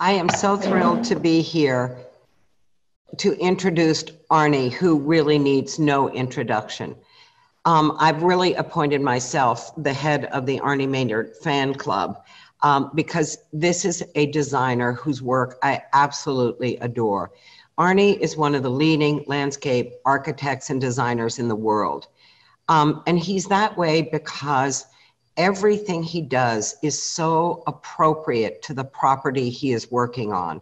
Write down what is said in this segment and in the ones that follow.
I am so thrilled to be here to introduce Arne, who really needs no introduction. Um, I've really appointed myself the head of the Arne Maynard fan club um, because this is a designer whose work I absolutely adore. Arne is one of the leading landscape architects and designers in the world. Um, and he's that way because everything he does is so appropriate to the property he is working on.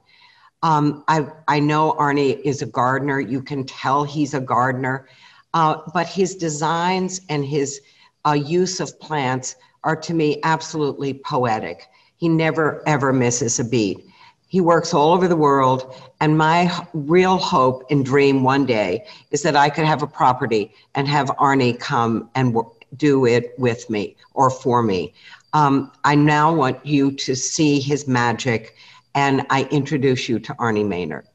Um, I, I know Arne is a gardener. You can tell he's a gardener, uh, but his designs and his uh, use of plants are to me absolutely poetic. He never, ever misses a beat. He works all over the world. And my real hope and dream one day is that I could have a property and have Arne come and do it with me or for me. Um, I now want you to see his magic and I introduce you to Arne Maynard.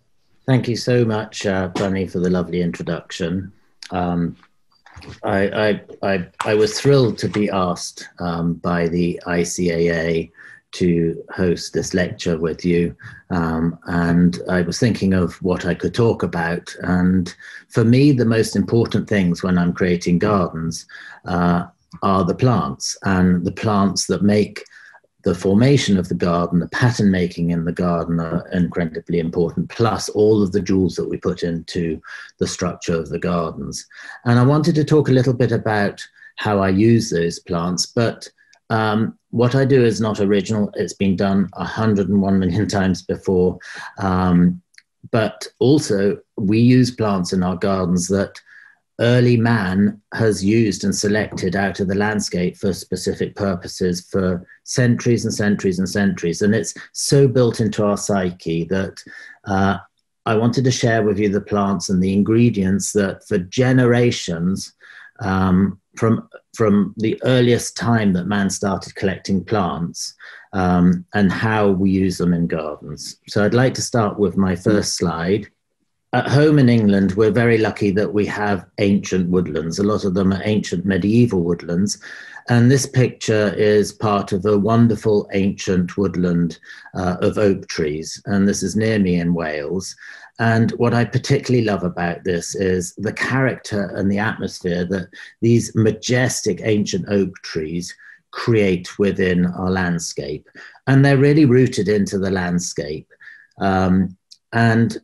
Thank you so much, uh, Bunny, for the lovely introduction. Um, I, I, I, I, was thrilled to be asked um, by the ICAA to host this lecture with you. Um, and I was thinking of what I could talk about. And for me, the most important things when I'm creating gardens uh, are the plants and the plants that make the formation of the garden, the pattern making in the garden are incredibly important, plus all of the jewels that we put into the structure of the gardens. And I wanted to talk a little bit about how I use those plants, but um, what I do is not original. It's been done 101 million times before. Um, but also, we use plants in our gardens that early man has used and selected out of the landscape for specific purposes for centuries and centuries and centuries. And it's so built into our psyche that uh, I wanted to share with you the plants and the ingredients that for generations um, from from the earliest time that man started collecting plants um, and how we use them in gardens. So I'd like to start with my first slide. At home in England, we're very lucky that we have ancient woodlands. A lot of them are ancient medieval woodlands. And this picture is part of a wonderful ancient woodland uh, of oak trees. And this is near me in Wales. And what I particularly love about this is the character and the atmosphere that these majestic ancient oak trees create within our landscape. And they're really rooted into the landscape. Um, and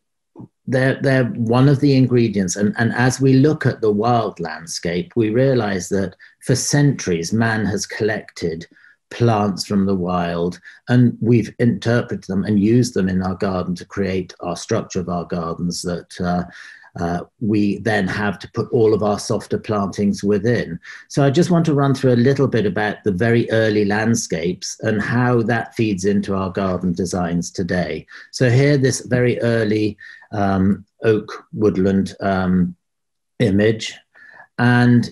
they're, they're one of the ingredients. And, and as we look at the wild landscape, we realize that for centuries, man has collected plants from the wild and we've interpreted them and used them in our garden to create our structure of our gardens that uh, uh, we then have to put all of our softer plantings within. So I just want to run through a little bit about the very early landscapes and how that feeds into our garden designs today. So here, this very early um, oak woodland um, image. And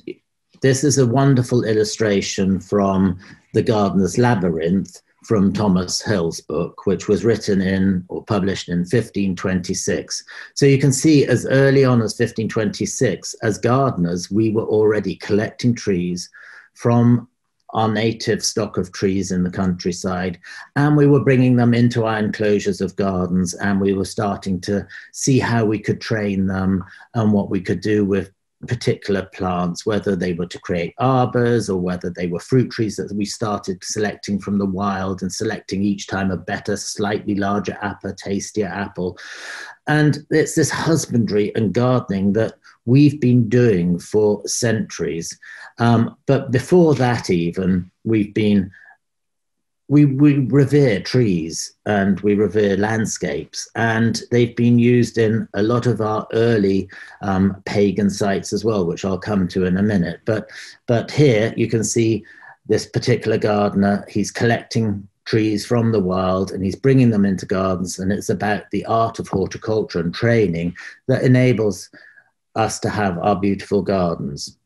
this is a wonderful illustration from The Gardener's Labyrinth from Thomas Hill's book, which was written in or published in 1526. So you can see as early on as 1526, as gardeners, we were already collecting trees from our native stock of trees in the countryside, and we were bringing them into our enclosures of gardens, and we were starting to see how we could train them and what we could do with particular plants, whether they were to create arbors or whether they were fruit trees that we started selecting from the wild and selecting each time a better, slightly larger apple, tastier apple. And it's this husbandry and gardening that we've been doing for centuries. Um, but before that, even, we've been we, we revere trees and we revere landscapes, and they've been used in a lot of our early um, pagan sites as well, which I'll come to in a minute. But, but here you can see this particular gardener, he's collecting trees from the wild and he's bringing them into gardens, and it's about the art of horticulture and training that enables us to have our beautiful gardens.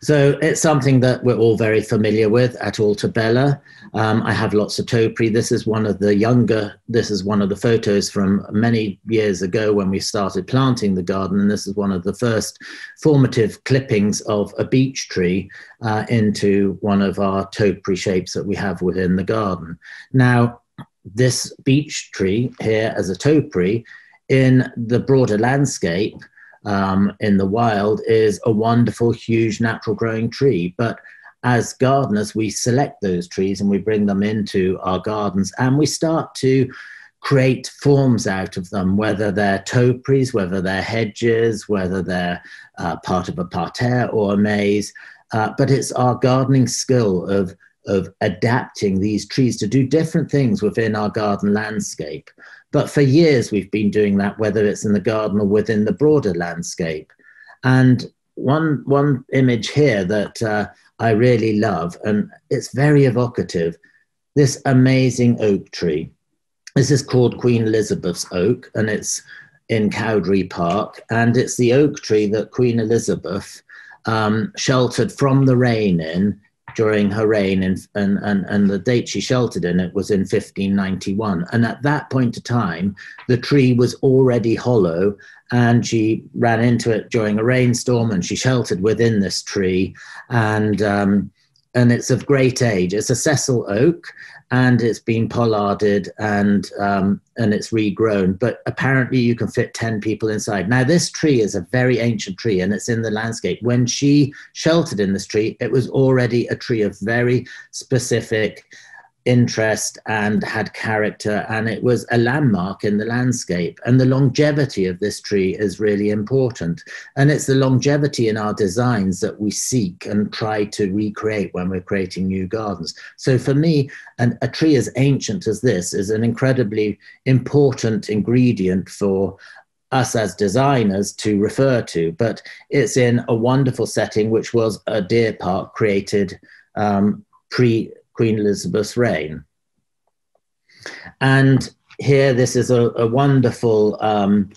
So it's something that we're all very familiar with at Allt y bela. Um, I have lots of topiary. This is one of the younger, this is one of the photos from many years ago when we started planting the garden. And this is one of the first formative clippings of a beech tree uh, into one of our topiary shapes that we have within the garden. Now, this beech tree here as a topiary in the broader landscape um, in the wild is a wonderful, huge natural growing tree. But as gardeners, we select those trees and we bring them into our gardens and we start to create forms out of them, whether they're topiaries, whether they're hedges, whether they're uh, part of a parterre or a maze. Uh, but it's our gardening skill of, of adapting these trees to do different things within our garden landscape. But for years, we've been doing that, whether it's in the garden or within the broader landscape. And one, one image here that uh, I really love, and it's very evocative this amazing oak tree. This is called Queen Elizabeth's Oak, and it's in Cowdray Park. And it's the oak tree that Queen Elizabeth um, sheltered from the rain in during her reign, and, and, and, and the date she sheltered in it was in 1591. And at that point of time, the tree was already hollow, and she ran into it during a rainstorm, and she sheltered within this tree. And um, and it's of great age. It's a sessile oak, and it's been pollarded and um, and it's regrown. But apparently, you can fit ten people inside. Now, this tree is a very ancient tree, and it's in the landscape. When she sheltered in this tree, it was already a tree of very specific interest and had character and it was a landmark in the landscape. And the longevity of this tree is really important. And it's the longevity in our designs that we seek and try to recreate when we're creating new gardens. So for me an, a tree as ancient as this is an incredibly important ingredient for us as designers to refer to but it's in a wonderful setting which was a deer park created um, pre Queen Elizabeth's reign. And here, this is a, a wonderful um,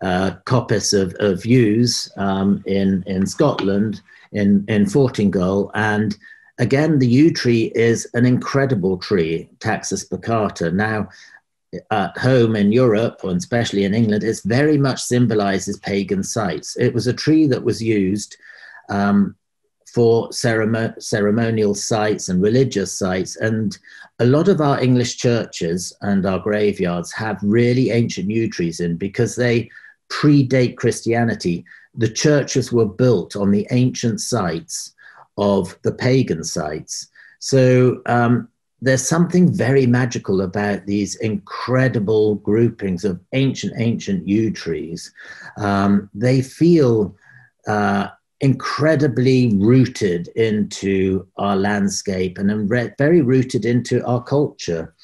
uh, coppice of, of yews um, in, in Scotland, in, in Fortingall. And again, the yew tree is an incredible tree, Taxus baccata. Now, at home in Europe, and especially in England, it very much symbolizes pagan sites. It was a tree that was used um, for ceremon- ceremonial sites and religious sites. And a lot of our English churches and our graveyards have really ancient yew trees in because they predate Christianity. The churches were built on the ancient sites of the pagan sites. So um, there's something very magical about these incredible groupings of ancient, ancient yew trees. Um, they feel uh, incredibly rooted into our landscape and very rooted into our culture.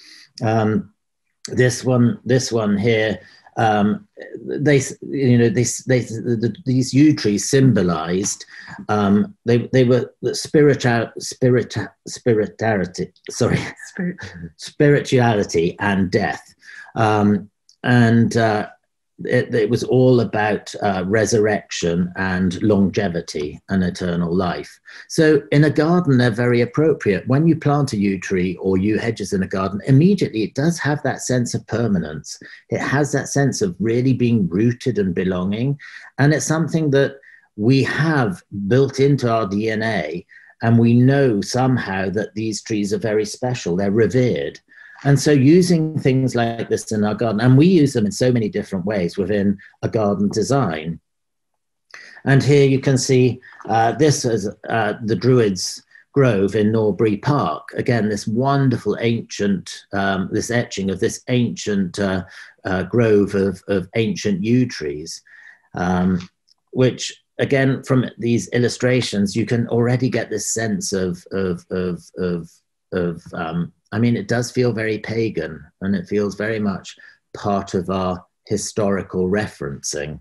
Um, this one, this one here, um, they, you know, they, they, the, these yew trees symbolized, um, they, they were the spiritual, spirit, spirituality, sorry, Spirit. spirituality and death. Um, and uh, it, it, was all about uh, resurrection and longevity and eternal life. So, in a garden, they're very appropriate. When you plant a yew tree or yew hedges in a garden, immediately it does have that sense of permanence. It has that sense of really being rooted and belonging. And it's something that we have built into our DNA. And we know somehow that these trees are very special, they're revered. And so using things like this in our garden, and we use them in so many different ways within a garden design. And here you can see uh, this as uh, the Druids Grove in Norbury Park. Again, this wonderful ancient, um, this etching of this ancient uh, uh grove of, of ancient yew trees, um, which again, from these illustrations, you can already get this sense of, of, of, of, of um, I mean, it does feel very pagan and it feels very much part of our historical referencing.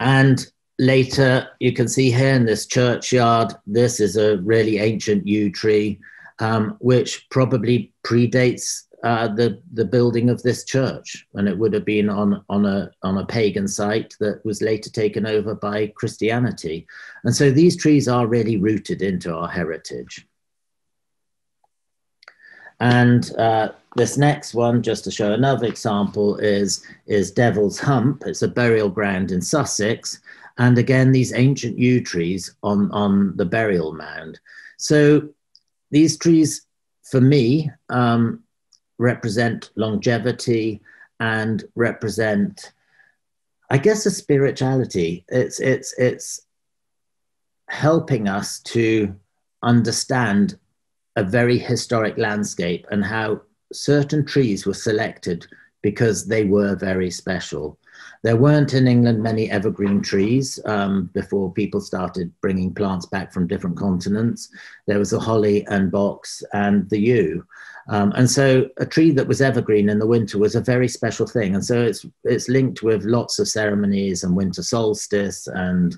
And later, you can see here in this churchyard, this is a really ancient yew tree, um, which probably predates uh, the the building of this church, and it would have been on on a on a pagan site that was later taken over by Christianity. And so these trees are really rooted into our heritage. And uh, this next one, just to show another example, is, is Devil's Hump. It's a burial ground in Sussex. And again, these ancient yew trees on, on the burial mound. So these trees, for me, um, represent longevity and represent, I guess, a spirituality. It's, it's, it's helping us to understand a very historic landscape and how certain trees were selected because they were very special. There weren't in England many evergreen trees um, before people started bringing plants back from different continents. There was the holly and box and the yew. Um, and so a tree that was evergreen in the winter was a very special thing. And so it's, it's linked with lots of ceremonies and winter solstice. And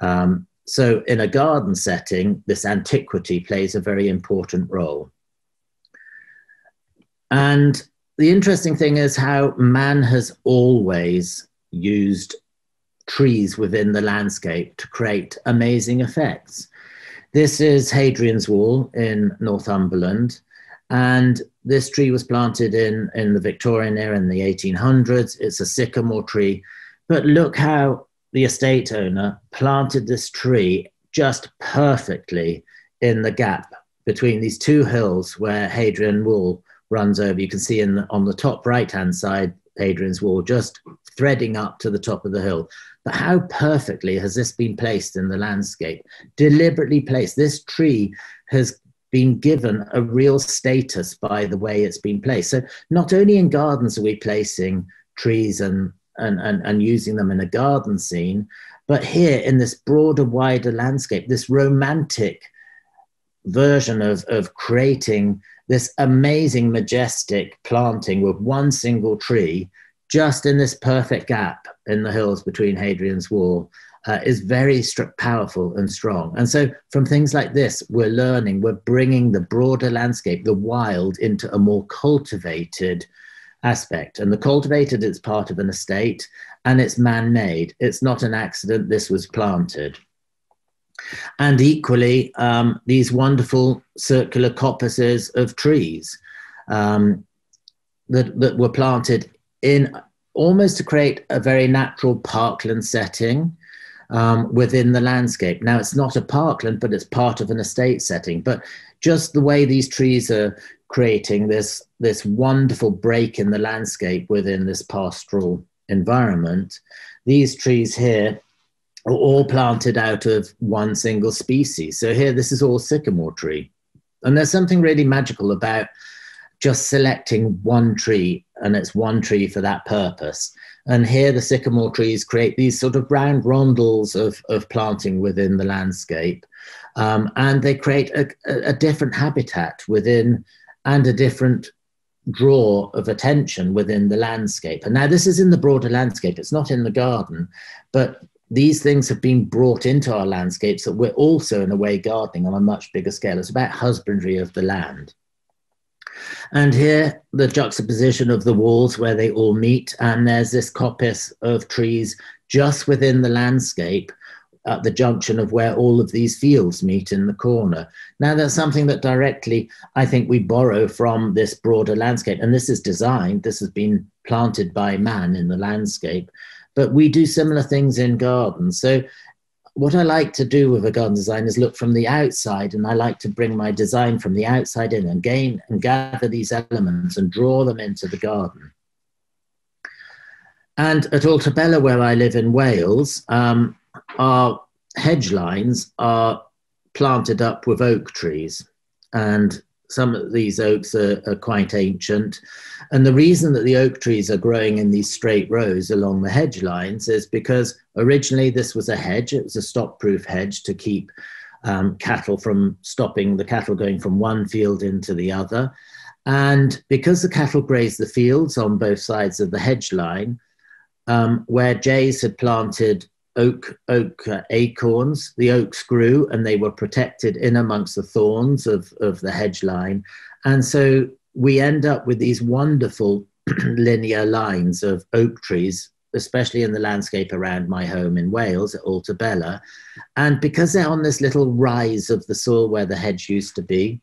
um, so in a garden setting, this antiquity plays a very important role. And the interesting thing is how man has always used trees within the landscape to create amazing effects. This is Hadrian's Wall in Northumberland, and this tree was planted in, in the Victorian era in the 1800s. It's a sycamore tree, but look how the estate owner planted this tree just perfectly in the gap between these two hills where Hadrian Wall runs over. You can see in the, on the top right hand side Hadrian's Wall, just threading up to the top of the hill. But how perfectly has this been placed in the landscape? Deliberately placed. This tree has been given a real status by the way it's been placed. So not only in gardens are we placing trees and, and, and, and using them in a garden scene, but here in this broader, wider landscape, this romantic version of, of creating this amazing, majestic planting with one single tree just in this perfect gap in the hills between Hadrian's Wall uh, is very powerful and strong. And so, from things like this, we're learning, we're bringing the broader landscape, the wild, into a more cultivated aspect. And the cultivated is part of an estate and it's man made, it's not an accident, this was planted. And equally, um, these wonderful circular coppices of trees um, that, that were planted in almost to create a very natural parkland setting um, within the landscape. Now, it's not a parkland, but it's part of an estate setting. But just the way these trees are creating this, this wonderful break in the landscape within this pastoral environment, these trees here are all planted out of one single species. So here, this is all sycamore tree. And there's something really magical about just selecting one tree and it's one tree for that purpose. And here the sycamore trees create these sort of round rondels of, of planting within the landscape. Um, and they create a, a, different habitat within and a different draw of attention within the landscape. And now this is in the broader landscape, it's not in the garden, but these things have been brought into our landscapes that we're also in a way gardening on a much bigger scale. It's about husbandry of the land. And here, the juxtaposition of the walls where they all meet, and there's this coppice of trees just within the landscape at the junction of where all of these fields meet in the corner. Now, that's something that directly I think we borrow from this broader landscape. And this is designed, this has been planted by man in the landscape, but we do similar things in gardens. So what I like to do with a garden design is look from the outside, and I like to bring my design from the outside in and gain and gather these elements and draw them into the garden. And at Allt y bela, where I live in Wales, um, our hedge lines are planted up with oak trees. And some of these oaks are, are, quite ancient. And the reason that the oak trees are growing in these straight rows along the hedge lines is because originally this was a hedge, it was a stop proof hedge to keep um, cattle from stopping the cattle going from one field into the other. And because the cattle graze the fields on both sides of the hedge line, um, where jays had planted oak oak uh, acorns. The oaks grew and they were protected in amongst the thorns of, of the hedge line. And so we end up with these wonderful linear lines of oak trees, especially in the landscape around my home in Wales at Allt y bela. And because they're on this little rise of the soil where the hedge used to be,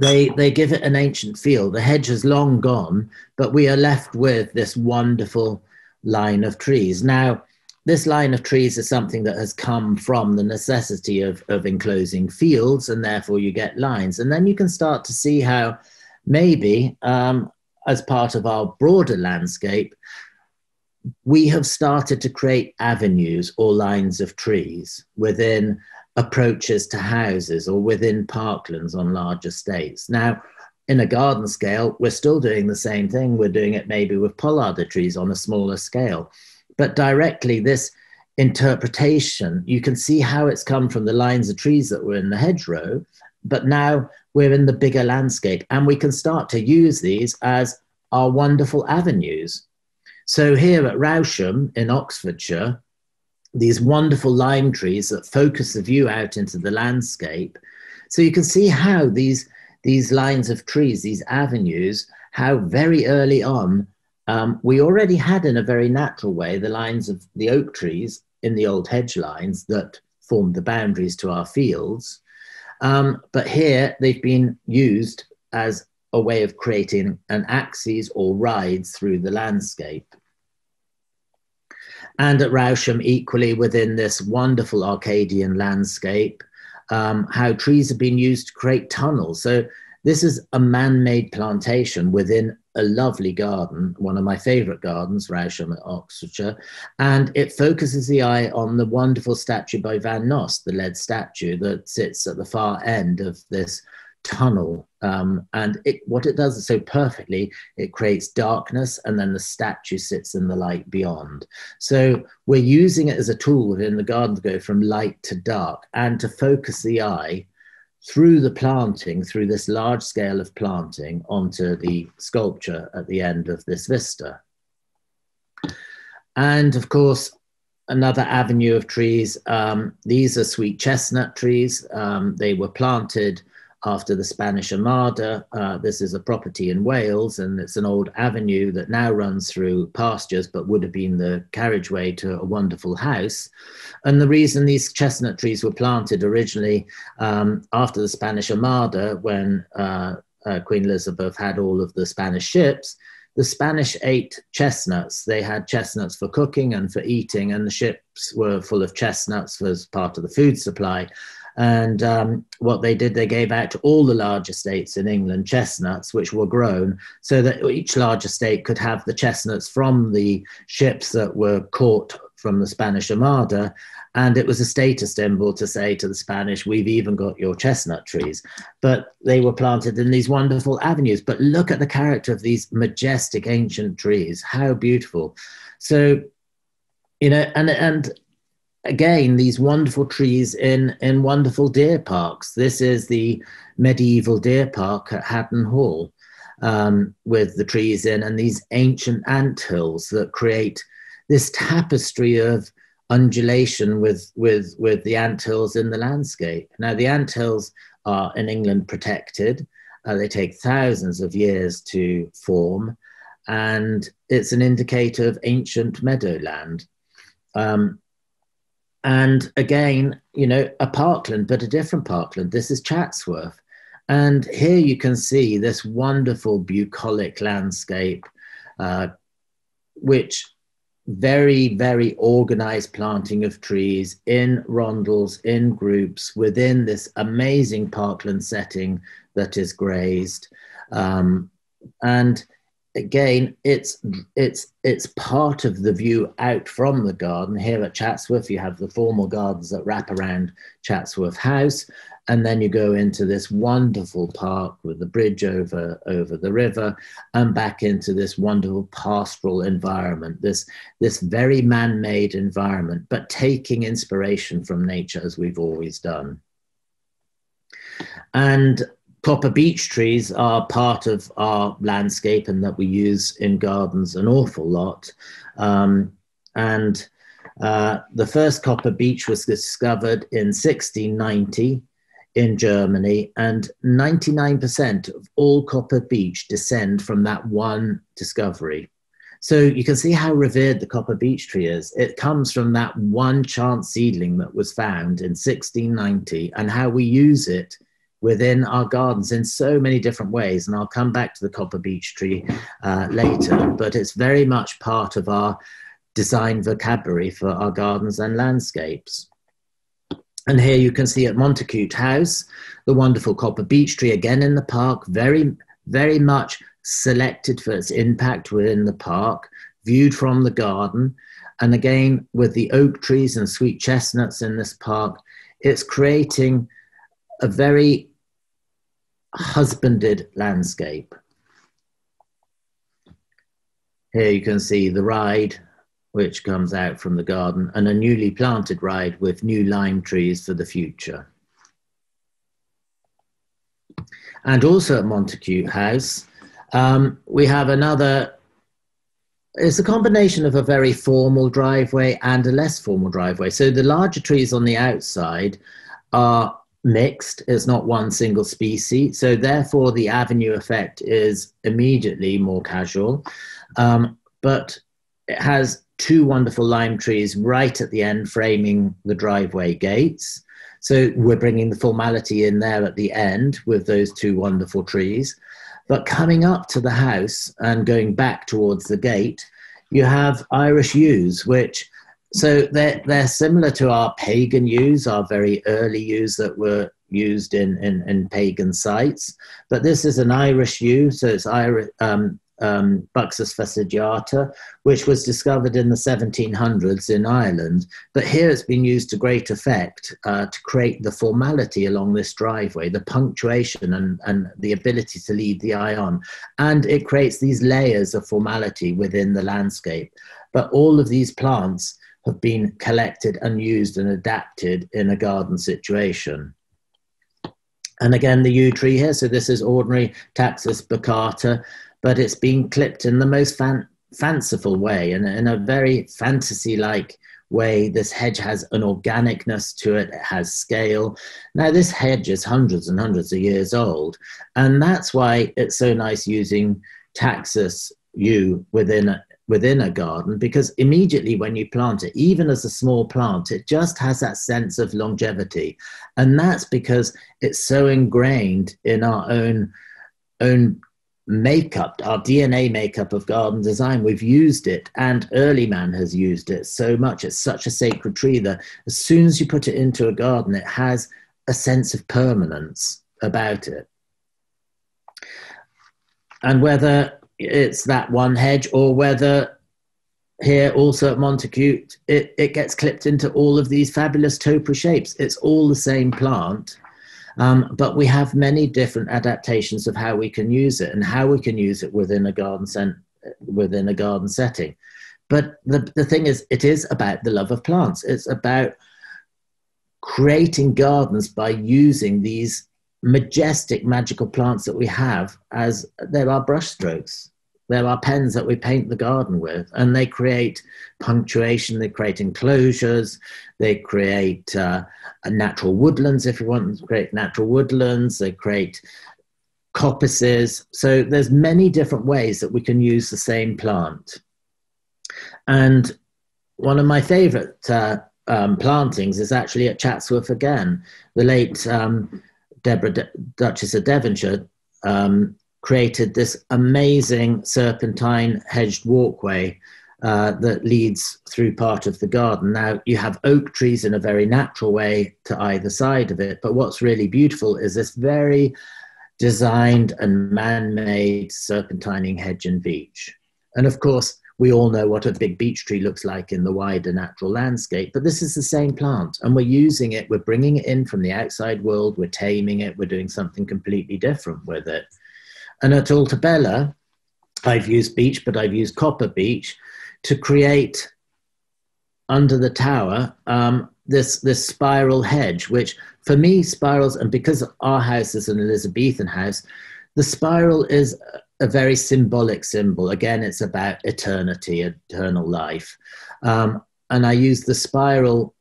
they they give it an ancient feel. The hedge has long gone, but we are left with this wonderful line of trees. Now, this line of trees is something that has come from the necessity of, of enclosing fields, and therefore you get lines. And then you can start to see how maybe um, as part of our broader landscape, we have started to create avenues or lines of trees within approaches to houses or within parklands on large estates. Now, in a garden scale, we're still doing the same thing. We're doing it maybe with pollard trees on a smaller scale. But directly, this interpretation, you can see how it's come from the lines of trees that were in the hedgerow, but now we're in the bigger landscape and we can start to use these as our wonderful avenues. So here at Rousham in Oxfordshire, these wonderful lime trees that focus the view out into the landscape. So you can see how these, these lines of trees, these avenues, how very early on um, we already had in a very natural way the lines of the oak trees in the old hedge lines that formed the boundaries to our fields. Um, but here they've been used as a way of creating an axis or rides through the landscape. And at Rousham, equally within this wonderful Arcadian landscape, um, how trees have been used to create tunnels. So this is a man-made plantation within a lovely garden, one of my favorite gardens, Rousham at Oxfordshire, and it focuses the eye on the wonderful statue by Van Nost, the lead statue that sits at the far end of this tunnel. Um, and it, what it does is so perfectly, it creates darkness and then the statue sits in the light beyond. So we're using it as a tool within the garden to go from light to dark and to focus the eye through the planting, through this large scale of planting onto the sculpture at the end of this vista. And of course, another avenue of trees. Um, these are sweet chestnut trees. Um, they were planted after the Spanish Armada. Uh, this is a property in Wales, and it's an old avenue that now runs through pastures, but would have been the carriageway to a wonderful house. And the reason these chestnut trees were planted originally um, after the Spanish Armada, when uh, uh, Queen Elizabeth had all of the Spanish ships, the Spanish ate chestnuts. They had chestnuts for cooking and for eating, and the ships were full of chestnuts as part of the food supply. And um, what they did, they gave out to all the large estates in England chestnuts, which were grown, so that each large estate could have the chestnuts from the ships that were caught from the Spanish Armada. And it was a status symbol to say to the Spanish, we've even got your chestnut trees. But they were planted in these wonderful avenues. But look at the character of these majestic ancient trees. How beautiful. So, you know, and, and again these wonderful trees in in wonderful deer parks. This is the medieval deer park at Haddon Hall um, with the trees in and these ancient ant hills that create this tapestry of undulation with with with the ant hills in the landscape. Now the ant hills are in England protected. Uh, they take thousands of years to form, and it's an indicator of ancient meadowland. Um, and again, you know, a parkland, but a different parkland. This is Chatsworth. And here you can see this wonderful bucolic landscape, uh, which very, very organized planting of trees in rondels, in groups within this amazing parkland setting that is grazed. Um, and again, it's it's it's part of the view out from the garden. Here at Chatsworth, you have the formal gardens that wrap around Chatsworth House, and then you go into this wonderful park with the bridge over over the river, and back into this wonderful pastoral environment. This this very man-made environment, but taking inspiration from nature as we've always done. And copper beech trees are part of our landscape and that we use in gardens an awful lot. Um, and uh, the first copper beech was discovered in 1690 in Germany, and 99% of all copper beech descend from that one discovery. So you can see how revered the copper beech tree is. It comes from that one chance seedling that was found in 1690 and how we use it within our gardens in so many different ways. And I'll come back to the copper beech tree uh, later, but it's very much part of our design vocabulary for our gardens and landscapes. And here you can see at Montacute House, the wonderful copper beech tree again in the park, very, very much selected for its impact within the park, viewed from the garden. And again, with the oak trees and sweet chestnuts in this park, it's creating a very husbanded landscape. Here you can see the ride which comes out from the garden and a newly planted ride with new lime trees for the future. And also at Montacute House, um, we have another, it's a combination of a very formal driveway and a less formal driveway. So the larger trees on the outside are mixed, it's not one single species. So therefore the avenue effect is immediately more casual. Um, but it has two wonderful lime trees right at the end framing the driveway gates. So we're bringing the formality in there at the end with those two wonderful trees. But coming up to the house and going back towards the gate, you have Irish yews, which so they're, they're similar to our pagan yews, our very early yews that were used in, in, in pagan sites. But this is an Irish yew, so it's Irish, um, um, Buxus fastigiata, which was discovered in the 1700s in Ireland. But here it's been used to great effect uh, to create the formality along this driveway, the punctuation and, and the ability to lead the eye on. And it creates these layers of formality within the landscape. But all of these plants have been collected and used and adapted in a garden situation. And again, the yew tree here, so this is ordinary Taxus baccata, but it's been clipped in the most fan- fanciful way and in a very fantasy like way. This hedge has an organicness to it, it has scale. Now, this hedge is hundreds and hundreds of years old, and that's why it's so nice using Taxus yew within within a garden because immediately when you plant it, even as a small plant, it just has that sense of longevity. And that's because it's so ingrained in our own own makeup, our DNA makeup of garden design. We've used it, and early man has used it so much. It's such a sacred tree that as soon as you put it into a garden, it has a sense of permanence about it. And whether it's that one hedge or whether here also at Montacute, it, it gets clipped into all of these fabulous topiary shapes. It's all the same plant um, but we have many different adaptations of how we can use it and how we can use it within a garden sen- within a garden setting. But the, the thing is, it is about the love of plants. It's about creating gardens by using these majestic, magical plants that we have as there are brushstrokes. There are pens that we paint the garden with, and they create punctuation, they create enclosures, they create uh, natural woodlands if you want to create natural woodlands, they create coppices. So there's many different ways that we can use the same plant. And one of my favorite uh, um, plantings is actually at Chatsworth again. The late um, Deborah De- Duchess of Devonshire um, created this amazing serpentine hedged walkway uh, that leads through part of the garden. Now, you have oak trees in a very natural way to either side of it, but what's really beautiful is this very designed and man made serpentining hedge and beech. And of course, we all know what a big beech tree looks like in the wider natural landscape, but this is the same plant and we're using it, we're bringing it in from the outside world, we're taming it, we're doing something completely different with it. And at Allt y bela, I've used beech, but I've used copper beech to create under the tower um, this this spiral hedge, which for me spirals, and because our house is an Elizabethan house, the spiral is a very symbolic symbol. Again, it's about eternity, eternal life, um, and I use the spiral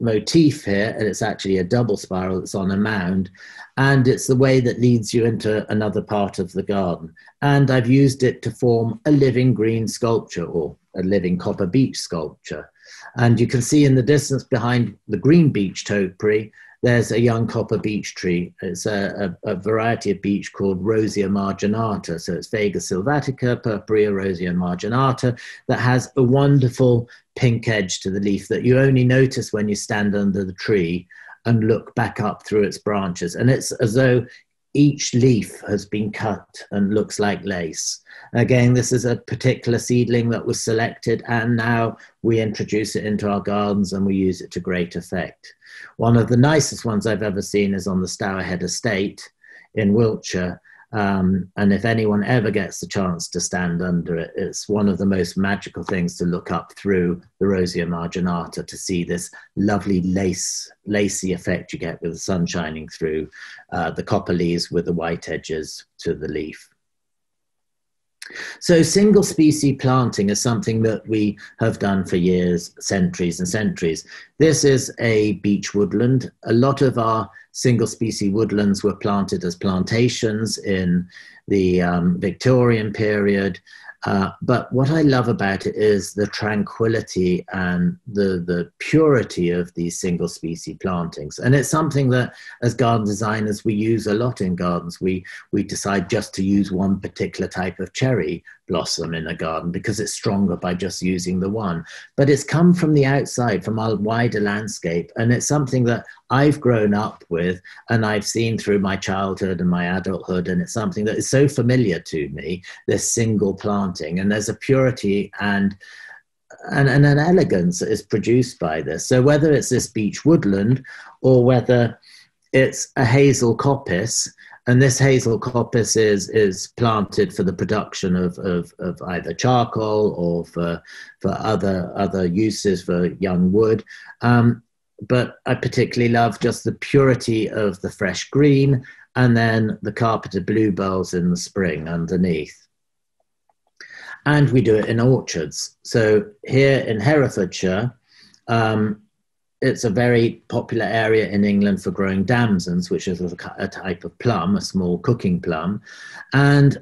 motif here, and it's actually a double spiral that's on a mound, and it's the way that leads you into another part of the garden. And I've used it to form a living green sculpture or a living copper beech sculpture. And you can see in the distance behind the green beech topiary, there's a young copper beech tree. It's a, a, a, variety of beech called Roseomarginata. So it's Fagus sylvatica, Purpurea Roseomarginata, that has a wonderful pink edge to the leaf that you only notice when you stand under the tree and look back up through its branches. And it's as though each leaf has been cut and looks like lace. Again, this is a particular seedling that was selected, and now we introduce it into our gardens and we use it to great effect. One of the nicest ones I've ever seen is on the Stourhead Estate in Wiltshire, um, and if anyone ever gets the chance to stand under it, it's one of the most magical things to look up through the Roseomarginata to see this lovely lace, lacy effect you get with the sun shining through uh, the copper leaves with the white edges to the leaf. So single species planting is something that we have done for years, centuries and centuries. This is a beech woodland. A lot of our single species woodlands were planted as plantations in the um, Victorian period. Uh, but what I love about it is the tranquility and the, the purity of these single species plantings. And it's something that as garden designers, we use a lot in gardens. We, we decide just to use one particular type of cherry blossom in a garden because it's stronger by just using the one. But it's come from the outside, from our wider landscape. And it's something that I've grown up with and I've seen through my childhood and my adulthood. And it's something that is so familiar to me, this single planting. And there's a purity and and, and an elegance that is produced by this. So whether it's this beech woodland or whether it's a hazel coppice, and this hazel coppice is is planted for the production of, of, of either charcoal or for for other other uses for young wood. Um, but I particularly love just the purity of the fresh green and then the carpet of bluebells in the spring underneath. And we do it in orchards. So here in Herefordshire, um, it's a very popular area in England for growing damsons, which is a, a type of plum, a small cooking plum. And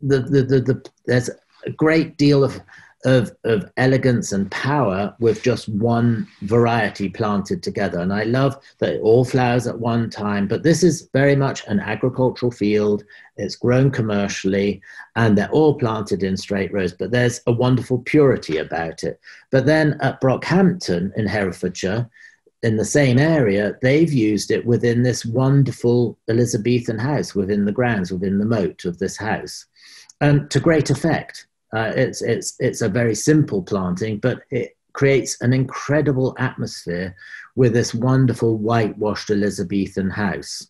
the, the, the, the, there's a great deal of of, of elegance and power with just one variety planted together. And I love that it all flowers at one time, but this is very much an agricultural field. It's grown commercially and they're all planted in straight rows, but there's a wonderful purity about it. But then at Brockhampton in Herefordshire, in the same area, they've used it within this wonderful Elizabethan house, within the grounds, within the moat of this house, and to great effect. Uh, it's, it's, it's a very simple planting, but it creates an incredible atmosphere with this wonderful whitewashed Elizabethan house.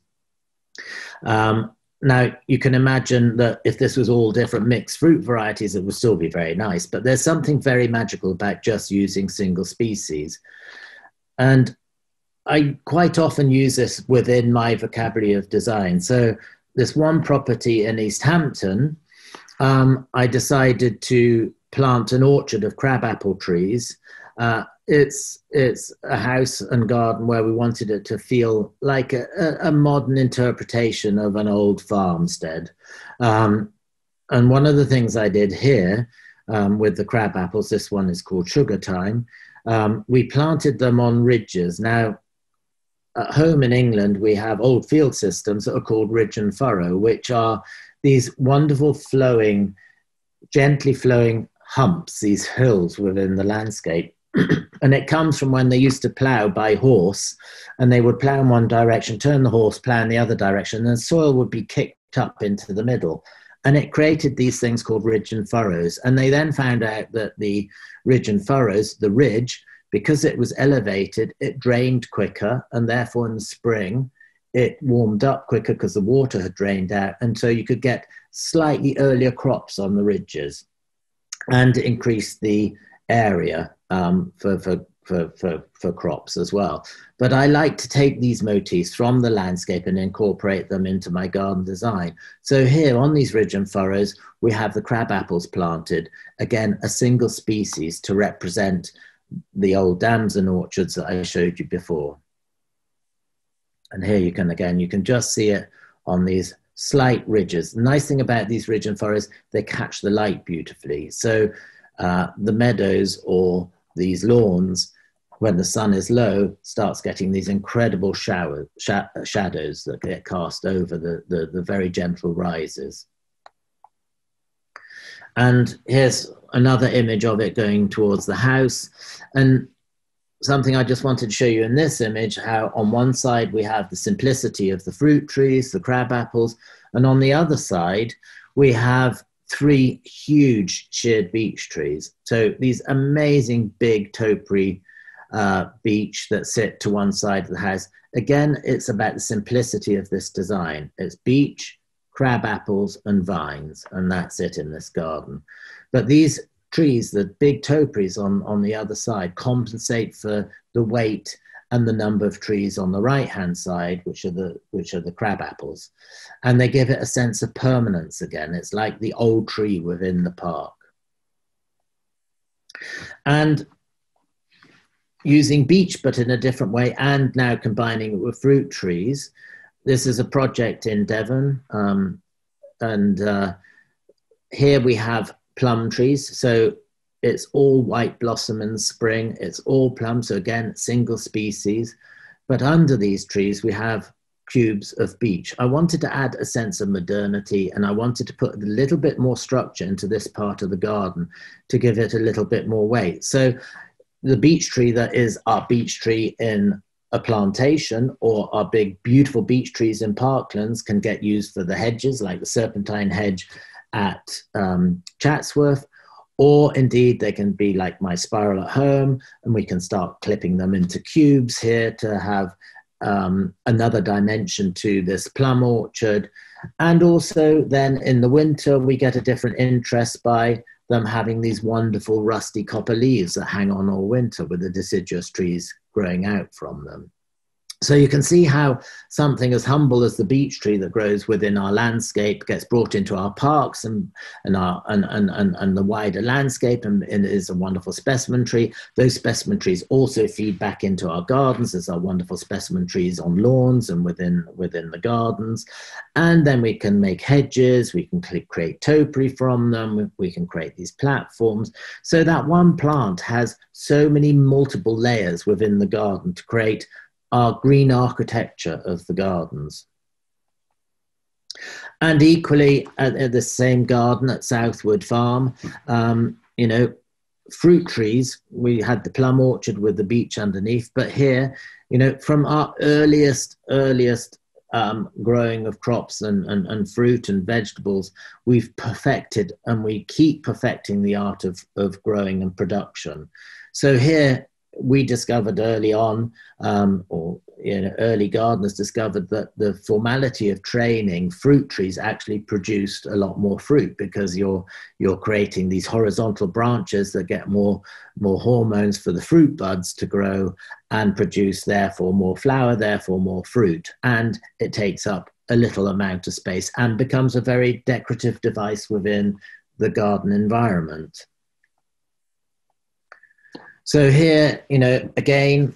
Um, now, you can imagine that if this was all different mixed fruit varieties, it would still be very nice, but there's something very magical about just using single species. And I quite often use this within my vocabulary of design. So, this one property in East Hampton um, I decided to plant an orchard of crabapple trees. Uh, it's it's a house and garden where we wanted it to feel like a, a modern interpretation of an old farmstead. Um, and one of the things I did here um, with the crab apples, this one is called Sugar Tyme. Um, we planted them on ridges. Now, at home in England, we have old field systems that are called ridge and furrow, which are these wonderful flowing, gently flowing humps, these hills within the landscape. and it comes from when they used to plow by horse and they would plow in one direction, turn the horse, plow in the other direction, and the soil would be kicked up into the middle. And it created these things called ridge and furrows. And they then found out that the ridge and furrows, the ridge, because it was elevated, it drained quicker, and therefore in the spring, it warmed up quicker because the water had drained out. And so you could get slightly earlier crops on the ridges and increase the area um, for, for, for, for, for crops as well. But I like to take these motifs from the landscape and incorporate them into my garden design. So here on these ridge and furrows, we have the crab apples planted, again, a single species to represent the old damson orchards that I showed you before. And here you can, again, you can just see it on these slight ridges. Nice thing about these ridge and furrows, they catch the light beautifully. So uh, the meadows or these lawns, when the sun is low, starts getting these incredible shower, sh shadows that get cast over the, the, the very gentle rises. And here's another image of it going towards the house. And something I just wanted to show you in this image, how on one side we have the simplicity of the fruit trees, the crab apples, and on the other side we have three huge sheared beech trees. So these amazing big topiary uh, beech that sit to one side of the house. Again, it's about the simplicity of this design. It's beech, crab apples, and vines, and that's it in this garden. But these trees, the big topiaries on, on the other side, compensate for the weight and the number of trees on the right hand side, which are the which are the crab apples, and they give it a sense of permanence again. It's like the old tree within the park. And using beech, but in a different way, and now combining it with fruit trees. This is a project in Devon, um, and uh, here we have plum trees. So it's all white blossom in spring. It's all plum. So again, single species. But under these trees, we have cubes of beech. I wanted to add a sense of modernity and I wanted to put a little bit more structure into this part of the garden to give it a little bit more weight. So the beech tree that is our beech tree in a plantation or our big beautiful beech trees in parklands can get used for the hedges like the serpentine hedge at um, chatsworth or indeed they can be like my spiral at home and we can start clipping them into cubes here to have um, another dimension to this plum orchard and also then in the winter we get a different interest by them having these wonderful rusty copper leaves that hang on all winter with the deciduous trees growing out from them. So you can see how something as humble as the beech tree that grows within our landscape gets brought into our parks and, and, our, and, and, and, and the wider landscape and, and is a wonderful specimen tree. Those specimen trees also feed back into our gardens as our wonderful specimen trees on lawns and within, within the gardens. And then we can make hedges, we can create topiary from them, we can create these platforms. So that one plant has so many multiple layers within the garden to create our green architecture of the gardens. And equally, at, at the same garden at Southwood Farm, um, you know, fruit trees, we had the plum orchard with the beech underneath, but here, you know, from our earliest, earliest um, growing of crops and, and, and fruit and vegetables, we've perfected and we keep perfecting the art of, of growing and production. So here, we discovered early on, um, or you know, early gardeners discovered that the formality of training fruit trees actually produced a lot more fruit because you're you're creating these horizontal branches that get more more hormones for the fruit buds to grow and produce therefore more flower, therefore more fruit, and it takes up a little amount of space and becomes a very decorative device within the garden environment. So here, you know, again,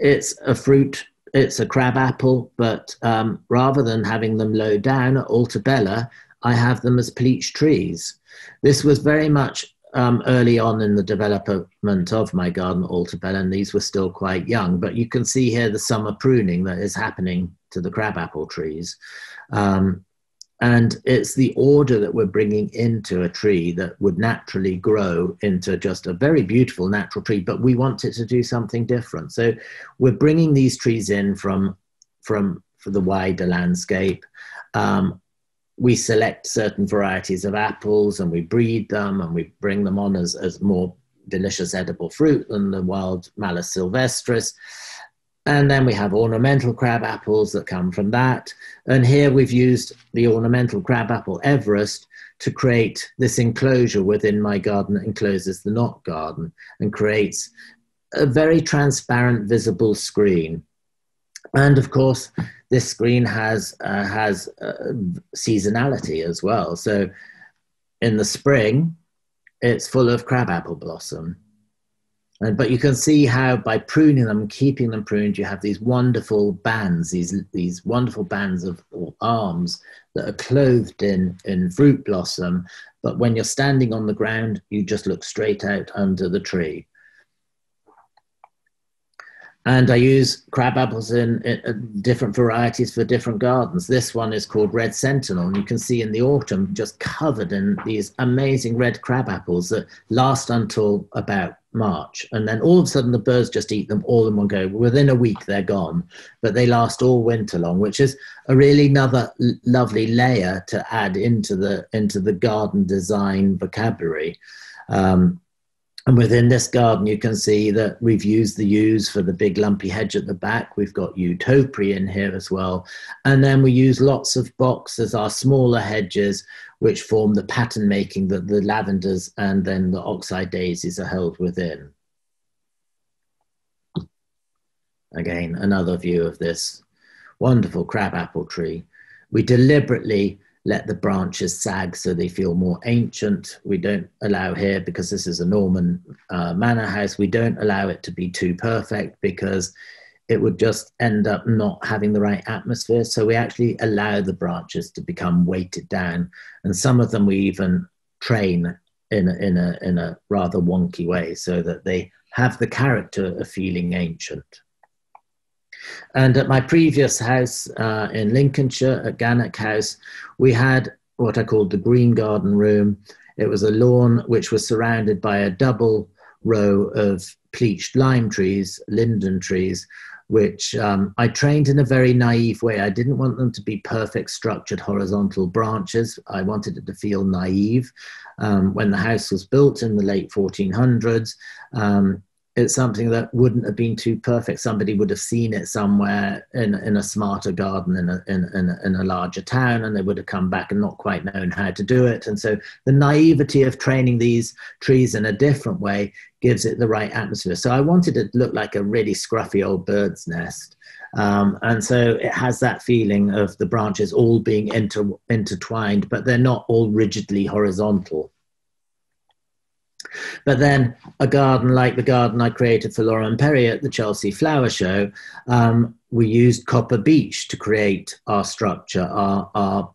it's a fruit, it's a crab apple, but um, rather than having them low down at Allt y bela, I have them as pleach trees. This was very much um, early on in the development of my garden at Allt y bela, and these were still quite young, but you can see here the summer pruning that is happening to the crabapple trees. Um, and it's the order that we're bringing into a tree that would naturally grow into just a very beautiful natural tree, but we want it to do something different. So we're bringing these trees in from, from, the wider landscape. Um, we select certain varieties of apples and we breed them and we bring them on as, as more delicious edible fruit than the wild Malus sylvestris. And then we have ornamental crab apples that come from that. And here we've used the ornamental crab apple Evereste to create this enclosure within my garden that encloses the knot garden and creates a very transparent, visible screen. And of course, this screen has, uh, has uh, seasonality as well. So in the spring, it's full of crabapple blossom. And, but you can see how by pruning them, keeping them pruned, you have these wonderful bands, these, these wonderful bands of arms that are clothed in, in fruit blossom. But when you're standing on the ground, you just look straight out under the tree. And I use crab apples in, in, different varieties for different gardens. This one is called Red Sentinel, and you can see in the autumn just covered in these amazing red crab apples that last until about March. And then all of a sudden the birds just eat them all in one go. Within a week, they're gone, but they last all winter long, which is a really another lovely layer to add into the, into the garden design vocabulary. Um, and within this garden, you can see that we've used the yews for the big lumpy hedge at the back. We've got yew in here as well. And then we use lots of box as our smaller hedges, which form the pattern making that the lavenders and then the oxeye daisies are held within. Again, another view of this wonderful crabapple tree. We deliberately let the branches sag so they feel more ancient. We don't allow here, because this is a Norman uh, manor house, we don't allow it to be too perfect because it would just end up not having the right atmosphere. So we actually allow the branches to become weighted down. And some of them we even train in a, in a, in a rather wonky way so that they have the character of feeling ancient. And at my previous house uh, in Lincolnshire, at Guanock House, we had what I called the Green Garden Room. It was a lawn which was surrounded by a double row of pleached lime trees, linden trees, which um, I trained in a very naive way. I didn't want them to be perfect structured horizontal branches. I wanted it to feel naive. Um, when the house was built in the late 1400s, um, it's something that wouldn't have been too perfect. Somebody would have seen it somewhere in, in a smarter garden in a, in, in, a, in a larger town, and they would have come back and not quite known how to do it. And so the naivety of training these trees in a different way gives it the right atmosphere. So I wanted it to look like a really scruffy old bird's nest. Um, and so it has that feeling of the branches all being inter, intertwined, but they're not all rigidly horizontal. But then a garden like the garden I created for Laurent-Perrier at the Chelsea Flower Show, um, we used copper beech to create our structure, our, our,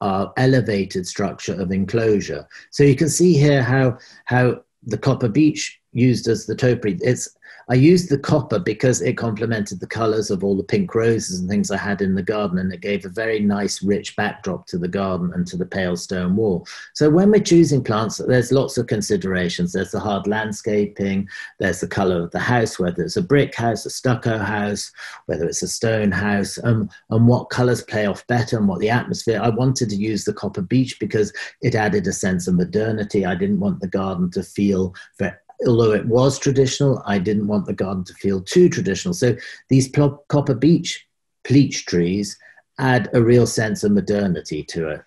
our elevated structure of enclosure. So you can see here how, how the copper beech used as the topiary, it's I used the copper because it complemented the colors of all the pink roses and things I had in the garden, and it gave a very nice, rich backdrop to the garden and to the pale stone wall. So when we're choosing plants, there's lots of considerations. There's the hard landscaping, there's the color of the house, whether it's a brick house, a stucco house, whether it's a stone house, um, and what colors play off better and what the atmosphere. I wanted to use the copper beech because it added a sense of modernity. I didn't want the garden to feel very although it was traditional, I didn't want the garden to feel too traditional. So these copper beech pleach trees add a real sense of modernity to it.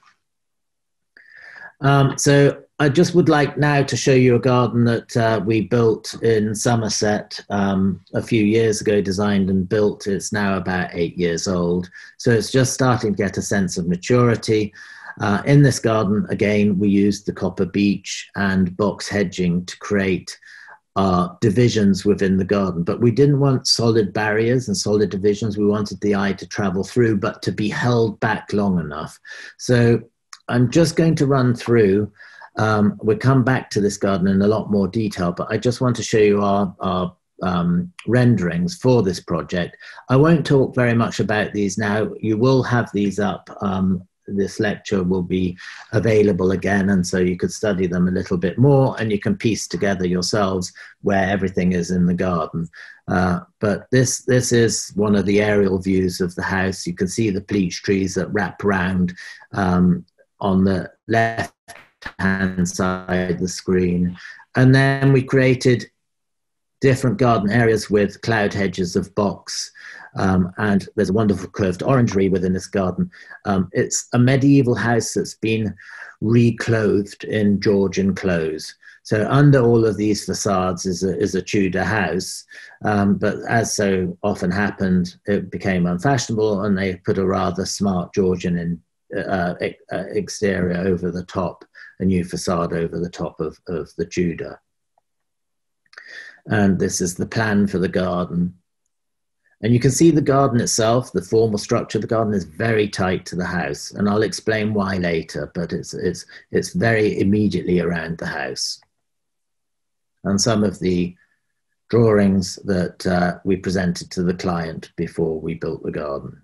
Um, so I just would like now to show you a garden that uh, we built in Somerset um, a few years ago, designed and built. It's now about eight years old. So it's just starting to get a sense of maturity. Uh, in this garden, again, we used the copper beech and box hedging to create uh, divisions within the garden. But we didn't want solid barriers and solid divisions. We wanted the eye to travel through, but to be held back long enough. So I'm just going to run through. Um, we'll come back to this garden in a lot more detail, but I just want to show you our, our um, renderings for this project. I won't talk very much about these now. You will have these up um, this lecture will be available again and so you could study them a little bit more and you can piece together yourselves where everything is in the garden. Uh, but this this is one of the aerial views of the house. You can see the pleach trees that wrap around um, on the left hand side of the screen. And then we created different garden areas with cloud hedges of box um, and there's a wonderful curved orangery within this garden. Um, it's a medieval house that's been reclothed in Georgian clothes. So under all of these facades is a, is a Tudor house, um, but as so often happened, it became unfashionable, and they put a rather smart Georgian in, uh, uh, exterior over the top, a new facade over the top of, of the Tudor. And this is the plan for the garden. And you can see the garden itself, the formal structure of the garden is very tight to the house. And I'll explain why later, but it's, it's, it's very immediately around the house. And some of the drawings that uh, we presented to the client before we built the garden.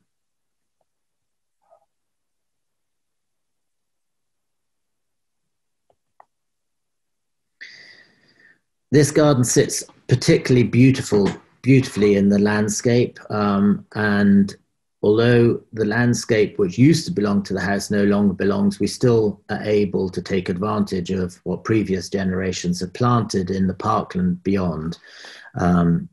this garden sits particularly beautiful, beautifully in the landscape. Um, and although the landscape which used to belong to the house no longer belongs, we still are able to take advantage of what previous generations have planted in the parkland beyond, um,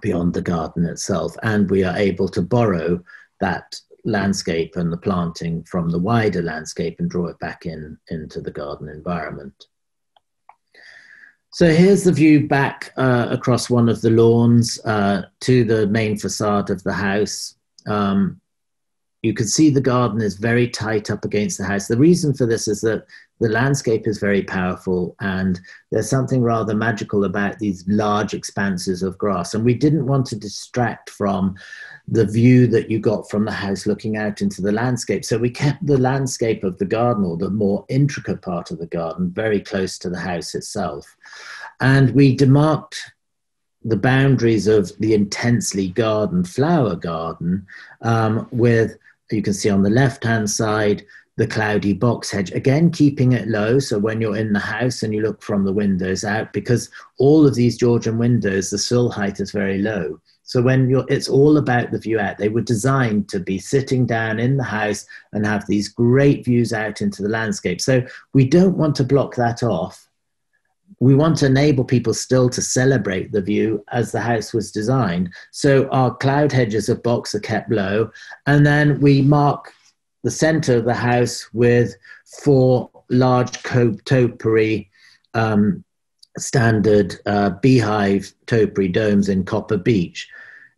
beyond the garden itself. And we are able to borrow that landscape and the planting from the wider landscape and draw it back in into the garden environment. So here's the view back uh, across one of the lawns uh, to the main facade of the house. Um, you can see the garden is very tight up against the house. The reason for this is that the landscape is very powerful and there's something rather magical about these large expanses of grass. And we didn't want to distract from the view that you got from the house looking out into the landscape. So we kept the landscape of the garden or the more intricate part of the garden very close to the house itself. And we demarked the boundaries of the intensely garden flower garden um, with, you can see on the left hand side, the cloudy box hedge, again, keeping it low. So when you're in the house and you look from the windows out, because all of these Georgian windows, the sill height is very low. So when you're, it's all about the view out. They were designed to be sitting down in the house and have these great views out into the landscape. So we don't want to block that off. We want to enable people still to celebrate the view as the house was designed. So our cloud hedges of box are kept low, and then we mark the center of the house with four large topiary um, standard uh, beehive topiary domes in Copper Beech.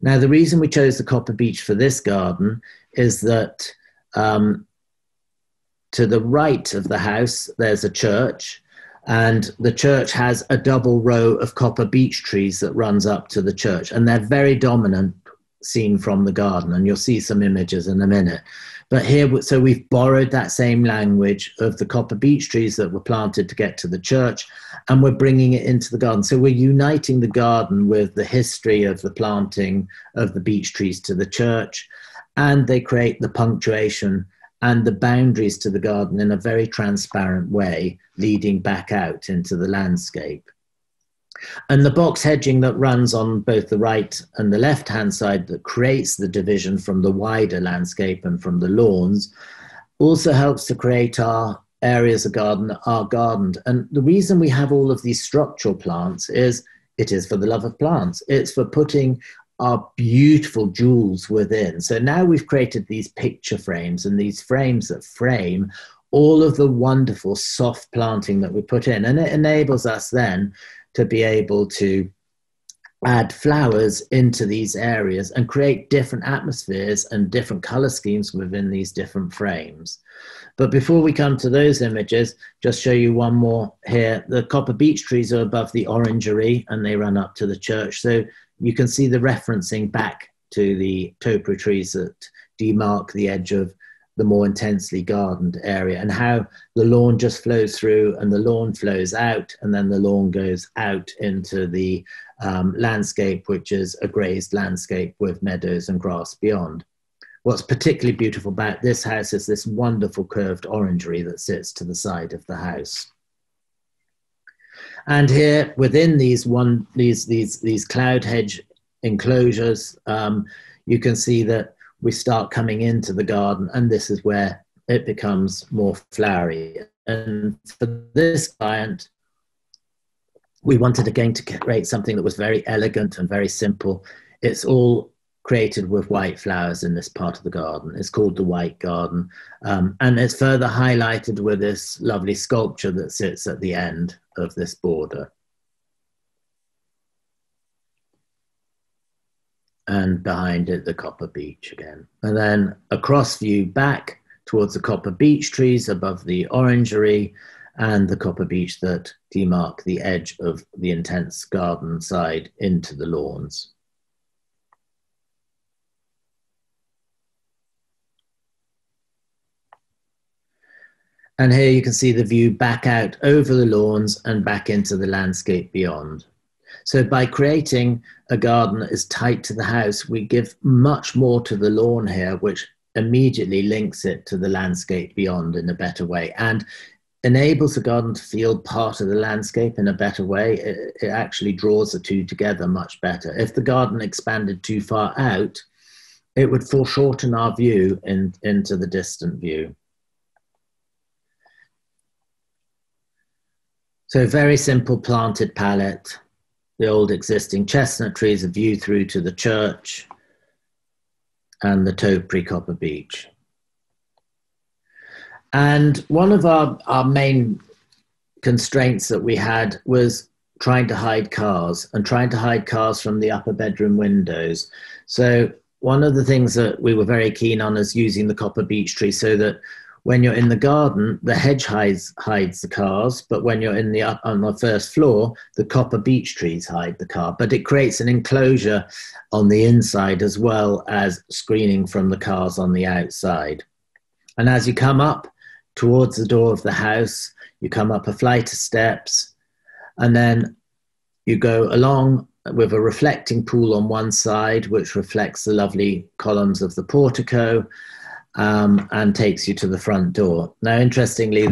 Now, the reason we chose the Copper Beech for this garden is that um, to the right of the house, there's a church, and the church has a double row of copper beech trees that runs up to the church, and they're very dominant seen from the garden, and you'll see some images in a minute. But here, so we've borrowed that same language of the copper beech trees that were planted to get to the church, and we're bringing it into the garden. So we're uniting the garden with the history of the planting of the beech trees to the church, and they create the punctuation and the boundaries to the garden in a very transparent way, leading back out into the landscape. And the box hedging that runs on both the right and the left hand side that creates the division from the wider landscape and from the lawns also helps to create our areas of garden that are gardened. And the reason we have all of these structural plants is it is for the love of plants. It's for putting our beautiful jewels within. So now we've created these picture frames and these frames that frame all of the wonderful soft planting that we put in. And it enables us then to be able to add flowers into these areas and create different atmospheres and different color schemes within these different frames. But before we come to those images, just show you one more here. The copper beech trees are above the orangery and they run up to the church. So you can see the referencing back to the topiary trees that demark the edge of the more intensely gardened area and how the lawn just flows through and the lawn flows out and then the lawn goes out into the um, landscape, which is a grazed landscape with meadows and grass beyond. What's particularly beautiful about this house is this wonderful curved orangery that sits to the side of the house. And here within these one these these these cloud hedge enclosures, um, you can see that we start coming into the garden, and this is where it becomes more flowery. And for this client, we wanted again to create something that was very elegant and very simple. It's all created with white flowers in this part of the garden. It's called the White Garden. Um, and it's further highlighted with this lovely sculpture that sits at the end of this border. And behind it the copper beech again. And then a cross view back towards the copper beech trees above the orangery and the copper beech that demark the edge of the intense garden side into the lawns. And here you can see the view back out over the lawns and back into the landscape beyond. So by creating a garden that is tight to the house, we give much more to the lawn here, which immediately links it to the landscape beyond in a better way. And enables the garden to feel part of the landscape in a better way. It, it, actually draws the two together much better. If the garden expanded too far out, it would foreshorten our view in, into the distant view. So very simple planted palette, the old existing chestnut trees, a view through to the church and the topiary copper beech. And one of our, our main constraints that we had was trying to hide cars and trying to hide cars from the upper bedroom windows. So one of the things that we were very keen on is using the copper beech tree so that when you're in the garden, the hedge hides, hides the cars, but when you're in the up on the first floor, the copper beech trees hide the car. But it creates an enclosure on the inside as well as screening from the cars on the outside. And as you come up towards the door of the house, you come up a flight of steps, and then you go along with a reflecting pool on one side, which reflects the lovely columns of the portico um, and takes you to the front door. Now, interestingly,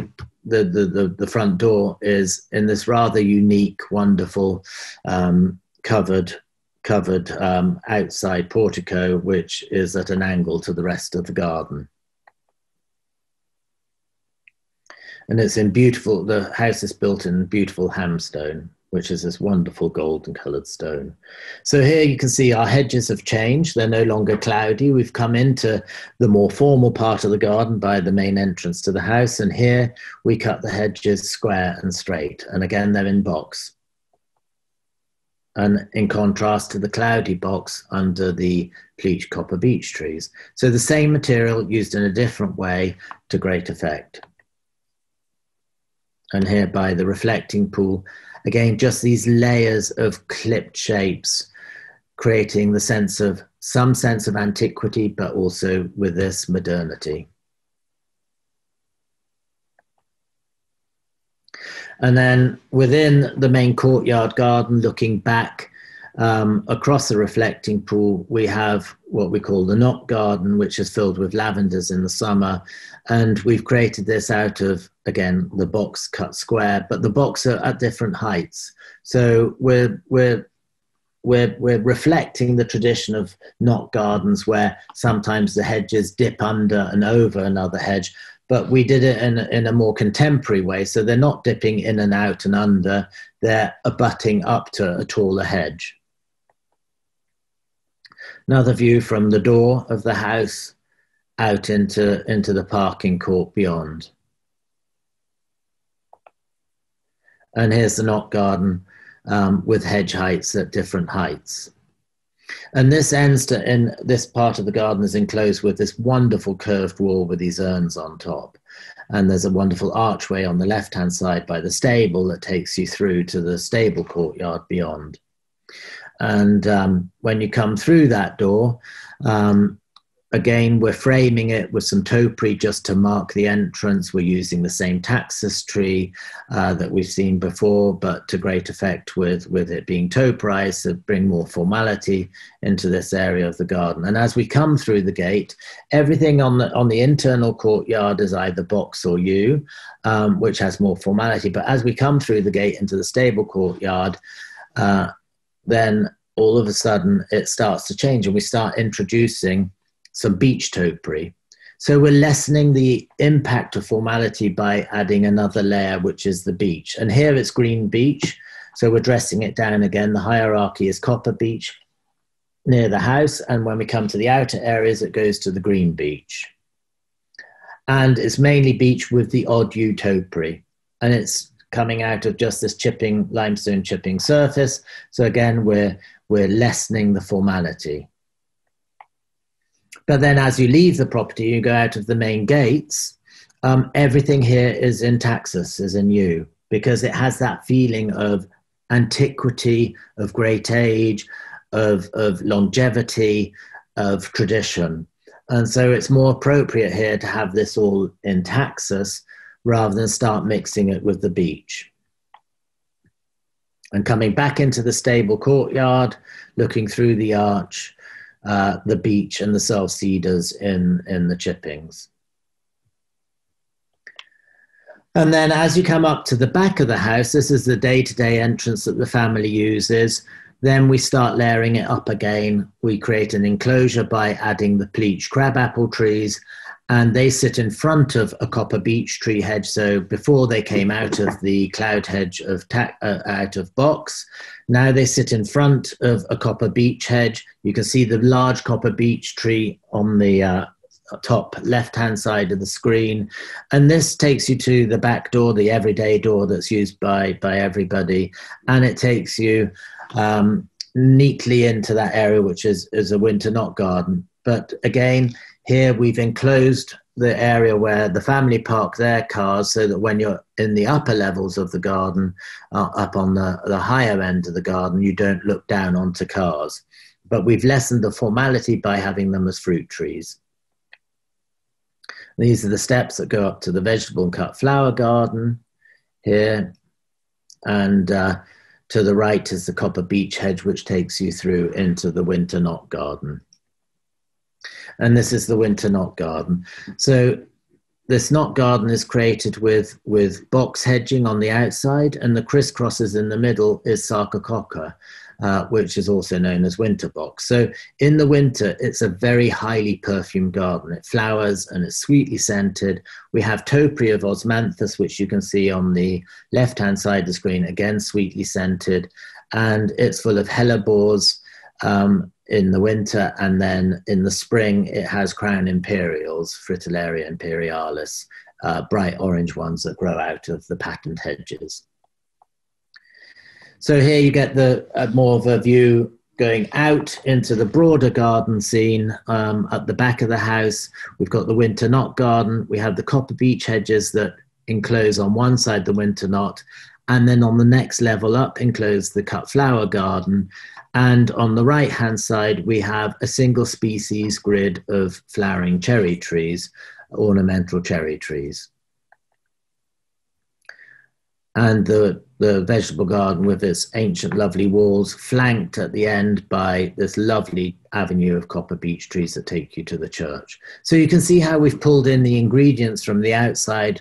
the, the, the, the, front door is in this rather unique, wonderful, um, covered covered um, outside portico, which is at an angle to the rest of the garden. And it's in beautiful, the house is built in beautiful hamstone which is this wonderful golden colored stone. So here you can see our hedges have changed. They're no longer cloudy. We've come into the more formal part of the garden by the main entrance to the house. And here we cut the hedges square and straight. And again, they're in box. And in contrast to the cloudy box under the pleached copper beech trees. So the same material used in a different way to great effect. And here by the reflecting pool, Again, just these layers of clipped shapes, creating the sense of some sense of antiquity, but also with this modernity. And then within the main courtyard garden, looking back um, across the reflecting pool, we have what we call the knot garden, which is filled with lavenders in the summer. And we've created this out of, again, the box cut square, but the box are at different heights. So we're, we're, we're, we're reflecting the tradition of knot gardens where sometimes the hedges dip under and over another hedge, but we did it in, in a more contemporary way. So they're not dipping in and out and under, they're abutting up to a taller hedge. Another view from the door of the house out into, into the parking court beyond. And here's the knot garden um, with hedge heights at different heights. And this ends to, in this part of the garden is enclosed with this wonderful curved wall with these urns on top. And there's a wonderful archway on the left hand side by the stable that takes you through to the stable courtyard beyond. And um, when you come through that door, um, again, we're framing it with some topiary just to mark the entrance. We're using the same taxus tree uh, that we've seen before, but to great effect with, with it being topiarized to bring more formality into this area of the garden. And as we come through the gate, everything on the, on the internal courtyard is either box or yew, um, which has more formality. But as we come through the gate into the stable courtyard, uh, then all of a sudden it starts to change and we start introducing some beech topiary. So we're lessening the impact of formality by adding another layer, which is the beech. And here it's green beech. So we're dressing it down again. The hierarchy is copper beech near the house. And when we come to the outer areas, it goes to the green beech. And it's mainly beech with the odd yew topiary. And it's coming out of just this chipping, limestone chipping surface. So again, we're, we're lessening the formality. But then as yew leave the property, you go out of the main gates, um, everything here is in Taxus, is in you, because it has that feeling of antiquity, of great age, of, of longevity, of tradition. And so it's more appropriate here to have this all in Taxus rather than start mixing it with the beech. And coming back into the stable courtyard, looking through the arch, uh, the beech and the self cedars in, in the chippings. And then as you come up to the back of the house, this is the day to day entrance that the family uses. Then we start layering it up again. We create an enclosure by adding the pleach crabapple trees, and they sit in front of a copper beech tree hedge. So before they came out of the cloud hedge of ta- uh, out of box, now they sit in front of a copper beech hedge. You can see the large copper beech tree on the uh, top left hand side of the screen and this takes you to the back door the everyday door that's used by by everybody and it takes you um, neatly into that area which is is a winter knot garden but again here we've enclosed the area where the family park their cars so that when you're in the upper levels of the garden uh, up on the, the higher end of the garden you don't look down onto cars but we've lessened the formality by having them as fruit trees these are the steps that go up to the vegetable and cut flower garden here. And uh, to the right is the copper beech hedge, which takes you through into the winter knot garden. And this is the winter knot garden. So this knot garden is created with, with box hedging on the outside, and the crisscrosses in the middle is sarcococca uh, which is also known as winter box. So in the winter, it's a very highly perfumed garden. It flowers and it's sweetly scented. We have topiary of osmanthus, which you can see on the left-hand side of the screen, again sweetly scented, and it's full of hellebores. Um, in the winter, and then in the spring, it has crown imperials, Fritillaria imperialis, uh, bright orange ones that grow out of the patterned hedges. So here you get the uh, more of a view going out into the broader garden scene um, at the back of the house. We've got the winter knot garden. We have the copper beech hedges that enclose on one side the winter knot, and then on the next level up enclose the cut flower garden. And on the right hand side, we have a single species grid of flowering cherry trees, ornamental cherry trees and the, the vegetable garden with its ancient lovely walls flanked at the end by this lovely avenue of copper beech trees that take you to the church. So you can see how we've pulled in the ingredients from the outside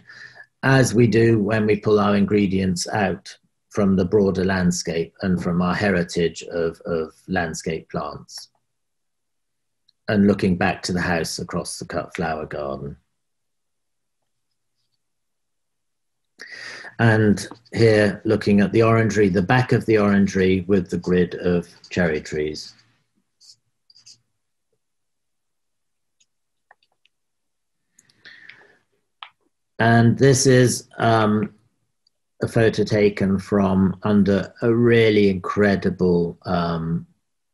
as we do when we pull our ingredients out from the broader landscape and from our heritage of, of landscape plants. And looking back to the house across the cut flower garden. And here, looking at the orangery, the back of the orangery with the grid of cherry trees. And this is um, a photo taken from under a really incredible um,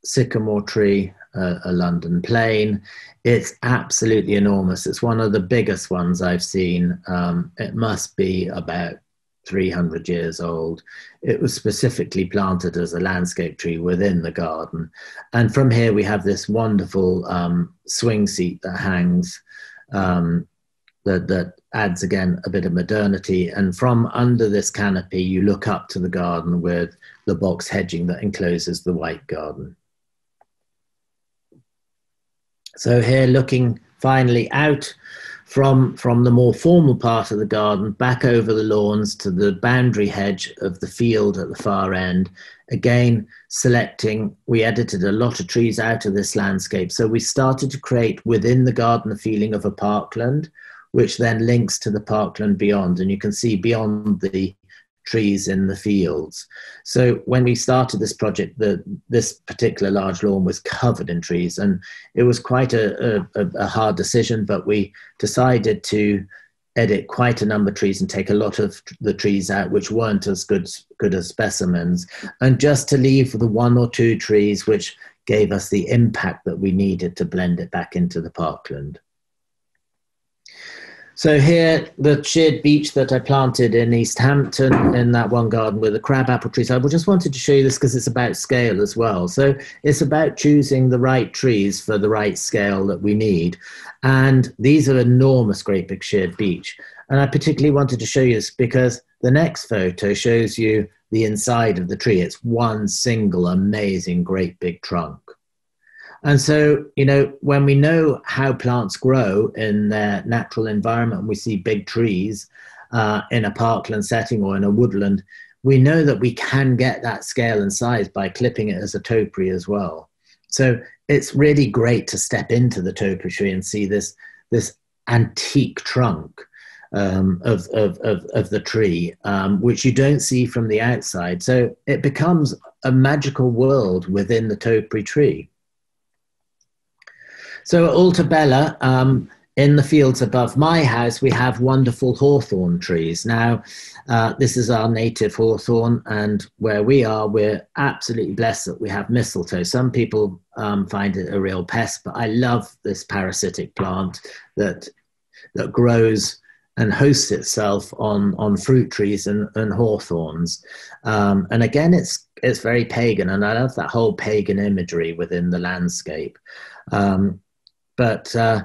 sycamore tree, uh, a London plane. It's absolutely enormous. It's one of the biggest ones I've seen. Um, it must be about 300 years old. It was specifically planted as a landscape tree within the garden. And from here, we have this wonderful um, swing seat that hangs um, that, that adds again a bit of modernity. And from under this canopy, you look up to the garden with the box hedging that encloses the white garden. So here, looking finally out from, from the more formal part of the garden back over the lawns to the boundary hedge of the field at the far end. Again, selecting, we edited a lot of trees out of this landscape. So we started to create within the garden the feeling of a parkland, which then links to the parkland beyond. And you can see beyond the trees in the fields. So when we started this project, the, this particular large lawn was covered in trees, and it was quite a, a, a, hard decision. But we decided to edit quite a number of trees and take a lot of the trees out which weren't as good good as specimens, and just to leave the one or two trees which gave us the impact that we needed to blend it back into the parkland. So here, the shared beech that I planted in East Hampton in that one garden with the crab apple trees. I just wanted to show you this because it's about scale as well. So it's about choosing the right trees for the right scale that we need. And these are enormous, great big shared beech. And I particularly wanted to show you this because the next photo shows you the inside of the tree. It's one single amazing, great big trunk. And so, you know, when we know how plants grow in their natural environment, we see big trees, uh, in a parkland setting or in a woodland, we know that we can get that scale and size by clipping it as a topiary as well. So it's really great to step into the topiary tree and see this, this antique trunk um, of, of, of, of, the tree, um, which you don't see from the outside. So it becomes a magical world within the topiary tree. So at Allt y bela, um, in the fields above my house, we have wonderful hawthorn trees. Now, uh, this is our native hawthorn, and where we are, we're absolutely blessed that we have mistletoe. Some people um, find it a real pest, but I love this parasitic plant that that grows and hosts itself on on fruit trees and, and hawthorns. Um, and again, it's it's very pagan, and I love that whole pagan imagery within the landscape. Um, but uh,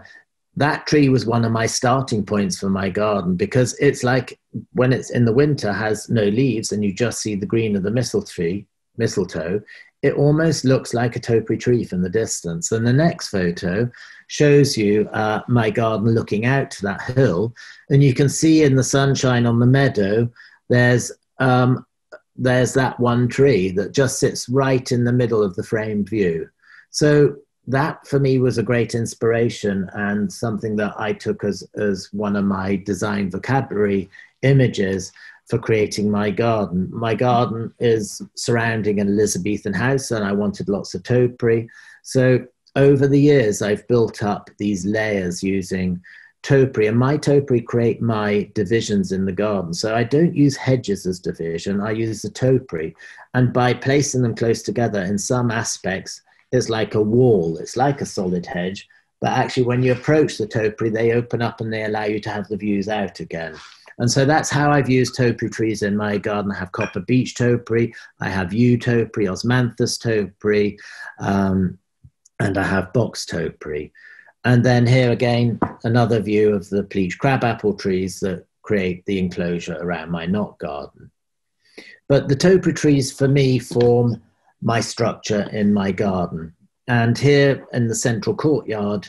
that tree was one of my starting points for my garden because it's like when it's in the winter has no leaves and you just see the green of the mistletoe mistletoe it almost looks like a topiary tree from the distance. And the next photo shows you uh, my garden looking out to that hill and you can see in the sunshine on the meadow there's um, there's that one tree that just sits right in the middle of the framed view. So that for me was a great inspiration and something that I took as, as one of my design vocabulary images for creating my garden. My garden is surrounding an Elizabethan house and I wanted lots of topiary. So over the years, I've built up these layers using topiary and my topiary create my divisions in the garden. So I don't use hedges as division, I use the topiary. And by placing them close together in some aspects, is like a wall, it's like a solid hedge. But actually, when you approach the topiary, they open up and they allow you to have the views out again. And so that's how I've used topiary trees in my garden. I have copper beech topiary, I have yew topiary, osmanthus topiary, um, and I have box topiary. And then here again, another view of the pleach crabapple trees that create the enclosure around my knot garden. But the topiary trees for me form my structure in my garden. And here in the central courtyard,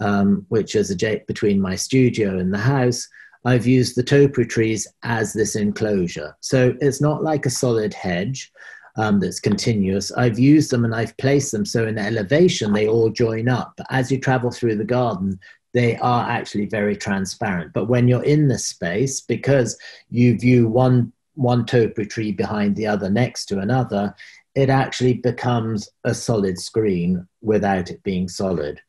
um, which is a, between my studio and the house, I've used the topiary trees as this enclosure. So it's not like a solid hedge um, that's continuous. I've used them and I've placed them so in elevation they all join up. But as you travel through the garden, they are actually very transparent. But when you're in the space, because you view one one topiary tree behind the other next to another, it actually becomes a solid screen without it being solid.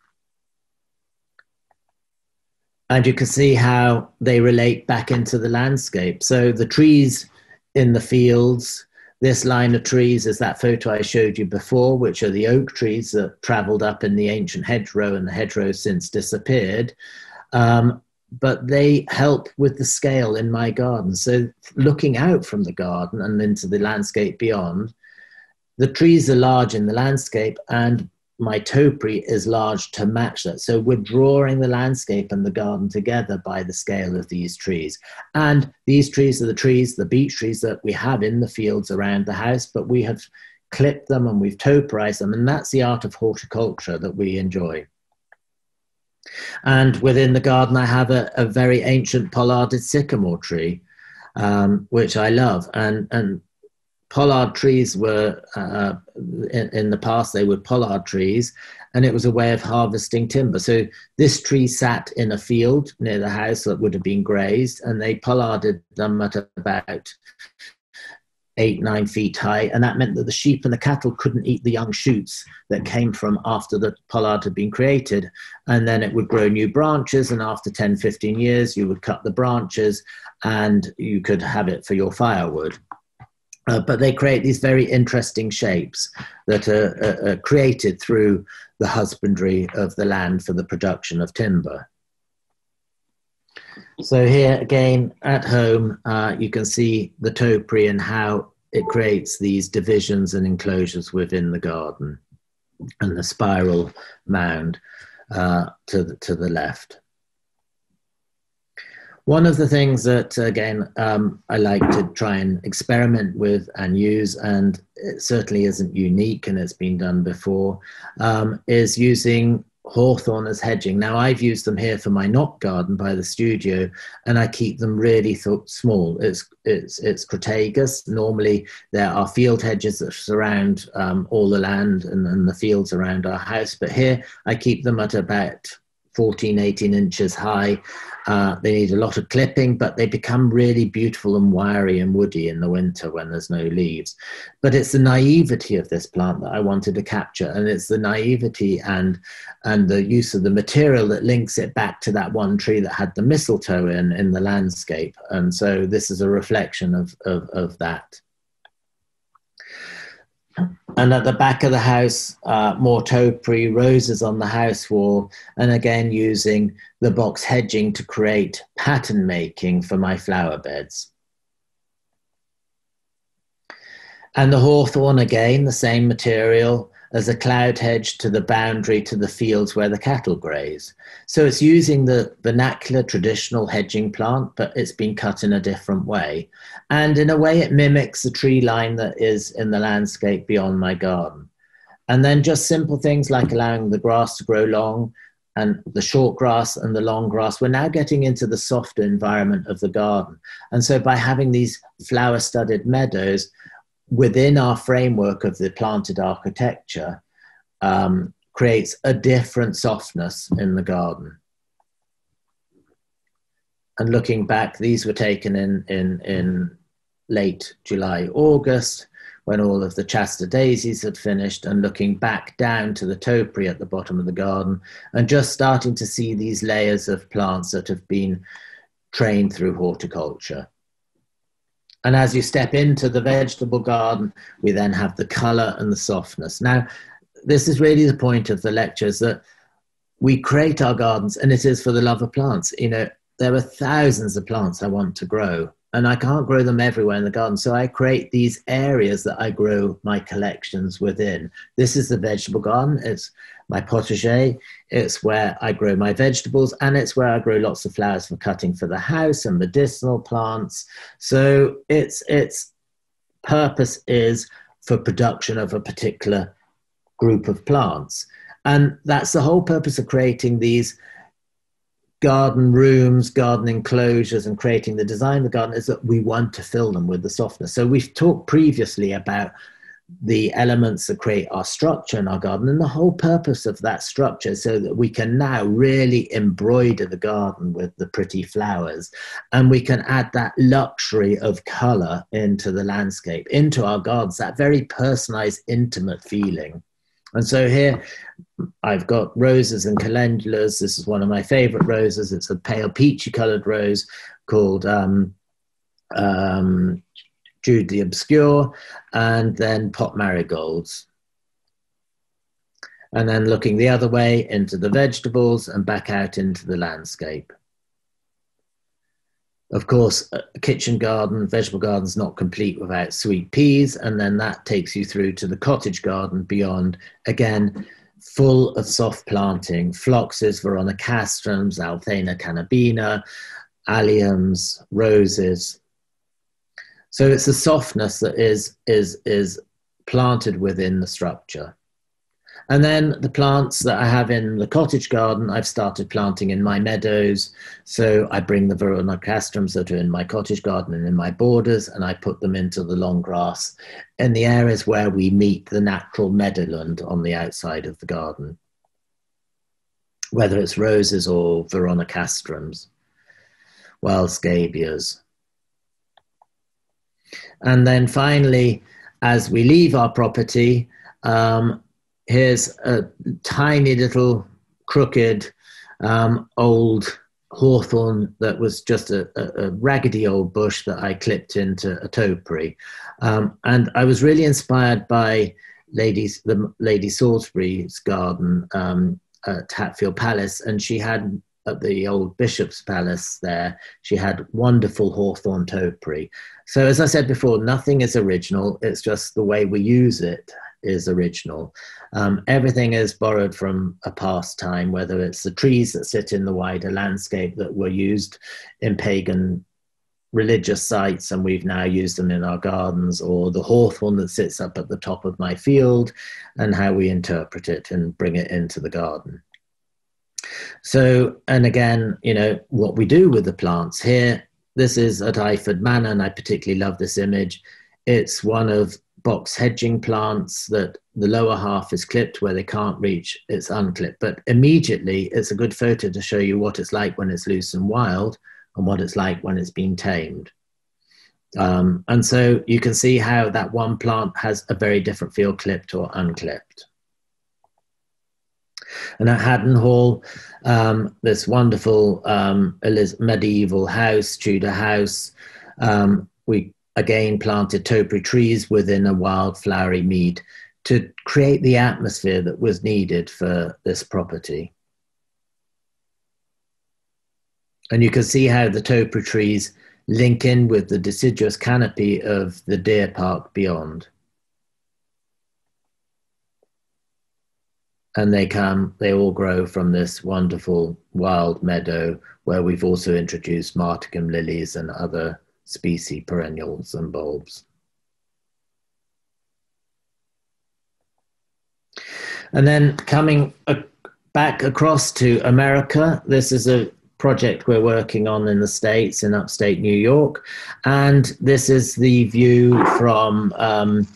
And you can see how they relate back into the landscape. So the trees in the fields, this line of trees is that photo I showed you before, which are the oak trees that traveled up in the ancient hedgerow and the hedgerow since disappeared. Um, but they help with the scale in my garden. So looking out from the garden and into the landscape beyond, the trees are large in the landscape and my topiary is large to match that. So we're drawing the landscape and the garden together by the scale of these trees. And these trees are the trees, the beech trees that we have in the fields around the house, but we have clipped them and we've topiarized them. And that's the art of horticulture that we enjoy. And within the garden, I have a, a very ancient pollarded sycamore tree, um, which I love. And, and pollard trees were uh, in, in, the past they were pollard trees and it was a way of harvesting timber. So this tree sat in a field near the house that would have been grazed and they pollarded them at about eight nine feet high and that meant that the sheep and the cattle couldn't eat the young shoots that came from after the pollard had been created. And then it would grow new branches and after 10 15 years you would cut the branches and you could have it for your firewood uh, but they create these very interesting shapes that are, are, are, created through the husbandry of the land for the production of timber. So here again at home, uh, you can see the topiary and how it creates these divisions and enclosures within the garden and the spiral mound uh, to, the, to the left. One of the things that, again, um, I like to try and experiment with and use, and it certainly isn't unique and it's been done before, um, is using hawthorn as hedging. Now I've used them here for my knot garden by the studio, and I keep them really th- small. It's it's it's Crataegus. Normally there are field hedges that surround um, all the land and, and the fields around our house, but here I keep them at about 14, 18 inches high. Uh, they need a lot of clipping, but they become really beautiful and wiry and woody in the winter when there's no leaves. But it's the naivety of this plant that I wanted to capture, and it's the naivety and and the use of the material that links it back to that one tree that had the mistletoe in in the landscape. And so this is a reflection of of, of that. And at the back of the house, uh, more topiary roses on the house wall, and again using the box hedging to create pattern making for my flower beds. And the hawthorn again, the same material, as a cloud hedge to the boundary to the fields where the cattle graze. So it's using the vernacular traditional hedging plant, but it's been cut in a different way. And in a way, it mimics the tree line that is in the landscape beyond my garden. And then just simple things like allowing the grass to grow long and the short grass and the long grass, we're now getting into the softer environment of the garden. And so by having these flower studded meadows, within our framework of the planted architecture um, creates a different softness in the garden. And looking back, these were taken in, in, in late July, August, when all of the Shasta daisies had finished, and looking back down to the topiary at the bottom of the garden, and just starting to see these layers of plants that have been trained through horticulture. And as you step into the vegetable garden, we then have the color and the softness. Now, this is really the point of the lectures that we create our gardens and it is for the love of plants. You know, there are thousands of plants I want to grow and I can't grow them everywhere in the garden. So I create these areas that I grow my collections within. This is the vegetable garden. It's my potager. It's where I grow my vegetables and it's where I grow lots of flowers for cutting for the house and medicinal plants. So its its purpose is for production of a particular group of plants. And that's the whole purpose of creating these garden rooms, garden enclosures, and creating the design of the garden is that we want to fill them with the softness. So we've talked previously about the elements that create our structure in our garden and the whole purpose of that structure so that we can now really embroider the garden with the pretty flowers and we can add that luxury of color into the landscape into our gardens that very personalized intimate feeling and so here I've got roses and calendulas. This is one of my favorite roses. It's a pale peachy colored rose called um, um, Jude the Obscure, and then pot marigolds. And then looking the other way into the vegetables and back out into the landscape. Of course, a kitchen garden, vegetable garden is not complete without sweet peas, and then that takes you through to the cottage garden beyond, again, full of soft planting, phloxes, veronicastrums, Althaea cannabina, alliums, roses. So it's the softness that is, is, is planted within the structure. And then the plants that I have in the cottage garden, I've started planting in my meadows. So I bring the veronicastrums that are in my cottage garden and in my borders, and I put them into the long grass in the areas where we meet the natural meadowland on the outside of the garden, whether it's roses or veronicastrums, wild scabious. And then finally, as we leave our property, um, here's a tiny little crooked um, old hawthorn that was just a, a, a, raggedy old bush that I clipped into a topiary. Um, and I was really inspired by ladies, the Lady Salisbury's garden um, at Hatfield Palace, and she had at the old Bishop's Palace there, she had wonderful hawthorn topiary. So as I said before, nothing is original, it's just the way we use it is original. Um, everything is borrowed from a past time, whether it's the trees that sit in the wider landscape that were used in pagan religious sites and we've now used them in our gardens, or the hawthorn that sits up at the top of my field and how we interpret it and bring it into the garden. So, and again, you know, what we do with the plants here, this is at Eyford Manor, and I particularly love this image. It's one of box hedging plants that the lower half is clipped where they can't reach, it's unclipped. But immediately, it's a good photo to show you what it's like when it's loose and wild and what it's like when it's been tamed. Um, and so you can see how that one plant has a very different feel clipped or unclipped. And at Haddon Hall, um, this wonderful um, medieval house, Tudor house, um, we again planted topiary trees within a wild flowery mead to create the atmosphere that was needed for this property. And you can see how the topiary trees link in with the deciduous canopy of the deer park beyond. And they come, they all grow from this wonderful wild meadow where we've also introduced martagon lilies and other species perennials and bulbs. And then coming back across to America, this is a project we're working on in the States, in upstate New York. And this is the view from um,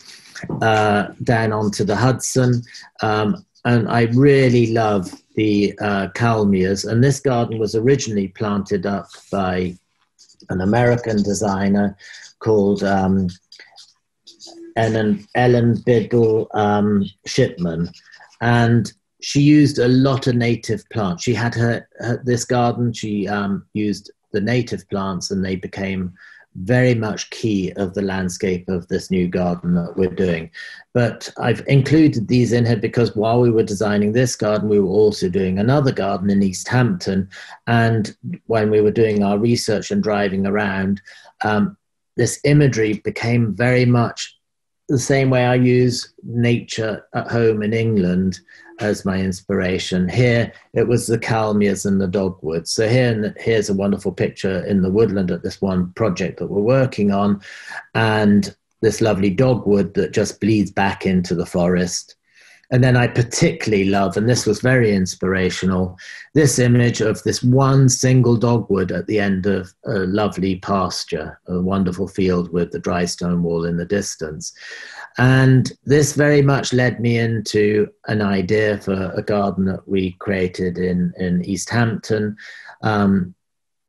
uh, down onto the Hudson. Um, and I really love the uh, Kalmias. And this garden was originally planted up by an American designer called um, Ellen, Ellen Biddle um, Shipman. And she used a lot of native plants. She had her, her this garden. She um, used the native plants, and they became very much key of the landscape of this new garden that we're doing. But I've included these in here because while we were designing this garden, we were also doing another garden in East Hampton. And when we were doing our research and driving around, um, this imagery became very much the same way I use nature at home in England as my inspiration. Here it was the Kalmias and the dogwoods. So here here's a wonderful picture in the woodland at this one project that we're working on, and this lovely dogwood that just bleeds back into the forest. And then I particularly love, and this was very inspirational, this image of this one single dogwood at the end of a lovely pasture, a wonderful field with the dry stone wall in the distance. And this very much led me into an idea for a garden that we created in, in East Hampton, um,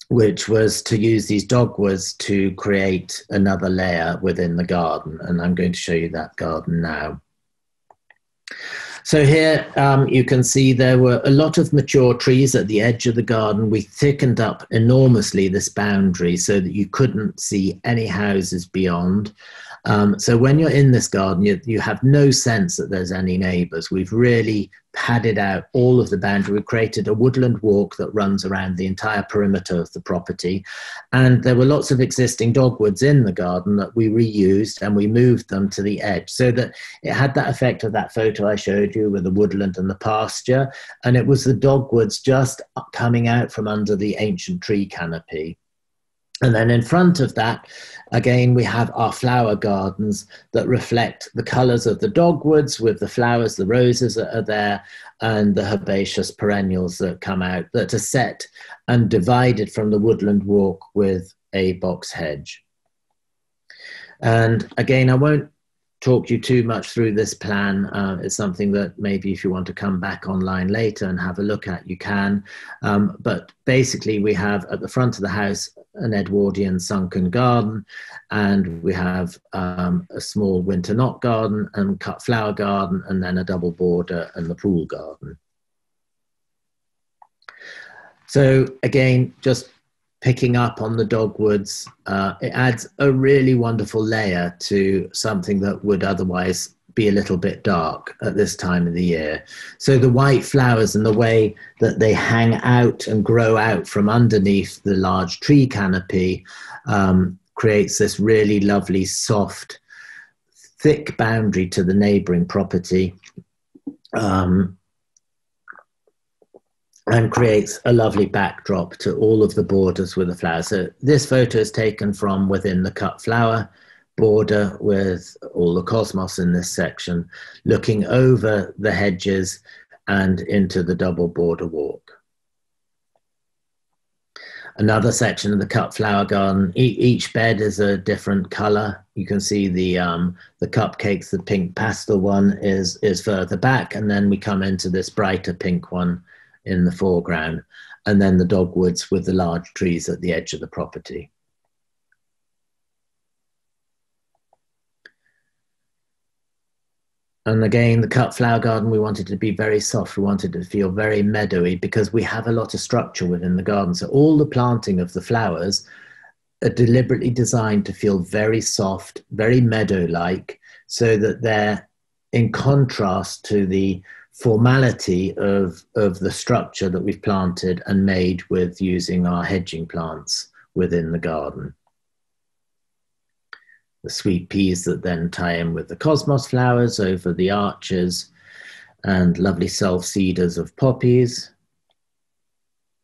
which was to use these dogwoods to create another layer within the garden. And I'm going to show you that garden now. So here um, you can see there were a lot of mature trees at the edge of the garden. We thickened up enormously this boundary so that you couldn't see any houses beyond. Um, so when you're in this garden, you, you have no sense that there's any neighbours. We've really padded out all of the boundary. We've created a woodland walk that runs around the entire perimeter of the property. And there were lots of existing dogwoods in the garden that we reused and we moved them to the edge so that it had that effect of that photo I showed you with the woodland and the pasture. And it was the dogwoods just coming out from under the ancient tree canopy. And then in front of that, again, we have our flower gardens that reflect the colors of the dogwoods with the flowers, the roses that are there, and the herbaceous perennials that come out that are set and divided from the woodland walk with a box hedge. And again, I won't talk you too much through this plan. Uh, it's something that maybe if you want to come back online later and have a look at, you can. Um, but basically, we have at the front of the house an Edwardian sunken garden, and we have um, a small winter knot garden and cut flower garden, and then a double border and the pool garden. So again, just picking up on the dogwoods, uh, it adds a really wonderful layer to something that would otherwise be a little bit dark at this time of the year. So the white flowers and the way that they hang out and grow out from underneath the large tree canopy um, creates this really lovely, soft, thick boundary to the neighboring property. Um, and creates a lovely backdrop to all of the borders with the flowers. So this photo is taken from within the cut flower border with all the cosmos in this section, looking over the hedges and into the double border walk. another section of the cut flower garden. E- each bed is a different color. You can see the um, the cupcakes. The pink pastel one is is further back, and then we come into this brighter pink one in the foreground, and then the dogwoods with the large trees at the edge of the property. And again, the cut flower garden, we wanted to be very soft. We wanted to feel very meadowy because we have a lot of structure within the garden. So all the planting of the flowers are deliberately designed to feel very soft, very meadow-like, so that they're in contrast to the formality of, of the structure that we've planted and made with using our hedging plants within the garden the sweet peas that then tie in with the cosmos flowers over the arches, and lovely self seeders of poppies,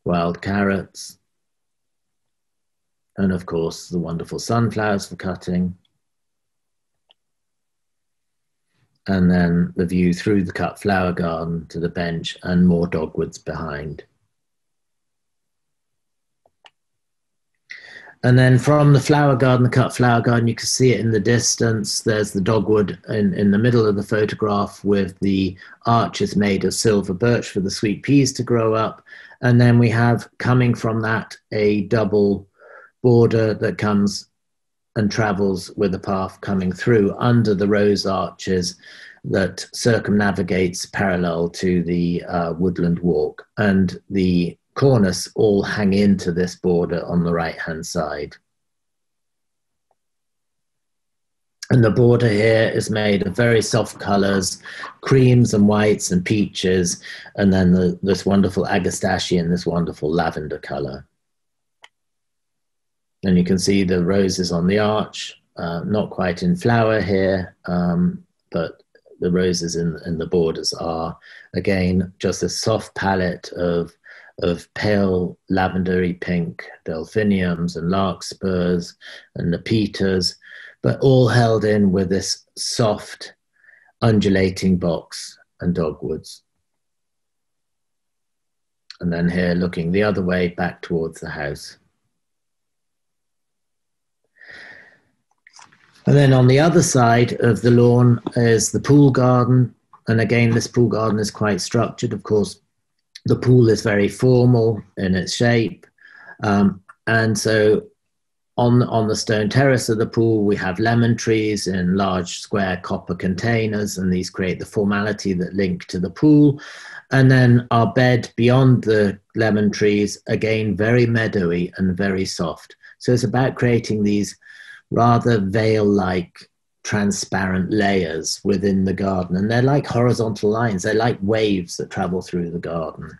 wild carrots, and of course the wonderful sunflowers for cutting. And then the view through the cut flower garden to the bench and more dogwoods behind. And then from the flower garden, the cut flower garden, you can see it in the distance. There's the dogwood in, in the middle of the photograph with the arches made of silver birch for the sweet peas to grow up. And then we have coming from that a double border that comes and travels with a path coming through under the rose arches that circumnavigates parallel to the uh, woodland walk. And the cornus all hang into this border on the right hand side. And the border here is made of very soft colors, creams and whites and peaches, and then the, this wonderful agastache and this wonderful lavender color. And you can see the roses on the arch, uh, not quite in flower here, um, but the roses in, in the borders are, again, just a soft palette of of pale lavendery pink delphiniums and larkspurs and nepetas, but all held in with this soft, undulating box and dogwoods. And then here, looking the other way back towards the house. And then on the other side of the lawn is the pool garden. And again, this pool garden is quite structured. Of course, the pool is very formal in its shape. Um, and so on, on the stone terrace of the pool, we have lemon trees in large square copper containers, and these create the formality that link to the pool. And then our bed beyond the lemon trees, again, very meadowy and very soft. So it's about creating these rather veil like transparent layers within the garden. And they're like horizontal lines, they're like waves that travel through the garden.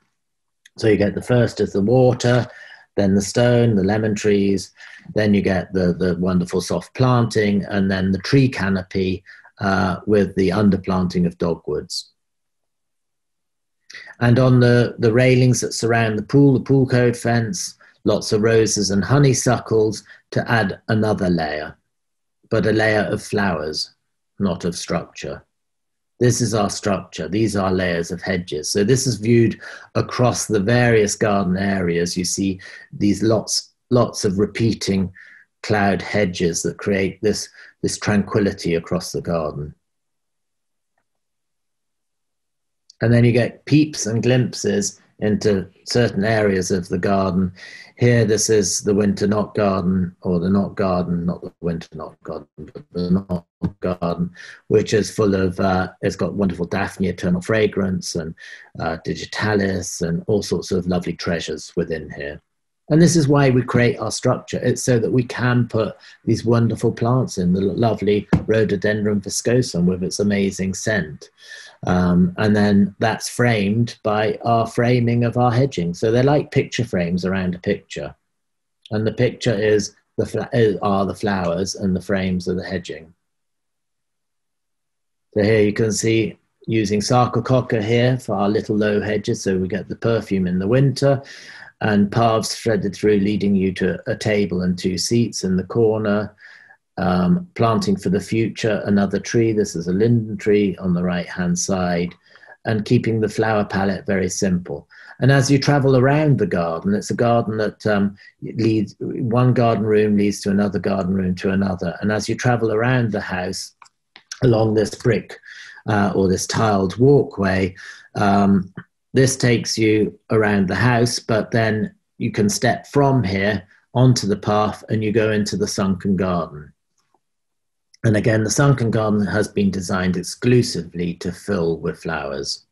So you get the first is the water, then the stone, the lemon trees, then you get the, the wonderful soft planting, and then the tree canopy uh, with the underplanting of dogwoods. And on the, the railings that surround the pool, the pool code fence, lots of roses and honeysuckles to add another layer but a layer of flowers, not of structure. This is our structure. These are layers of hedges. So this is viewed across the various garden areas. You see these lots, lots of repeating cloud hedges that create this, this tranquility across the garden. And then you get peeps and glimpses into certain areas of the garden here, this is the winter knot garden, or the knot garden, not the winter knot garden, but the knot garden, which is full of, uh, it's got wonderful Daphne eternal fragrance and uh, digitalis and all sorts of lovely treasures within here. And this is why we create our structure. It's so that we can put these wonderful plants in, the lovely rhododendron viscosum with its amazing scent. Um, and then that's framed by our framing of our hedging. So they're like picture frames around a picture. And the picture is the are the flowers and the frames are the hedging. So here you can see using Sarcococca here for our little low hedges so we get the perfume in the winter and paths threaded through leading you to a table and two seats in the corner um, planting for the future another tree. This is a linden tree on the right hand side. and keeping the flower palette very simple. And as you travel around the garden, it's a garden that um, leads, one garden room leads to another garden room to another. And as you travel around the house along this brick uh, or this tiled walkway, um, this takes you around the house, but then you can step from here onto the path and you go into the sunken garden. And again, the sunken garden has been designed exclusively to fill with flowers.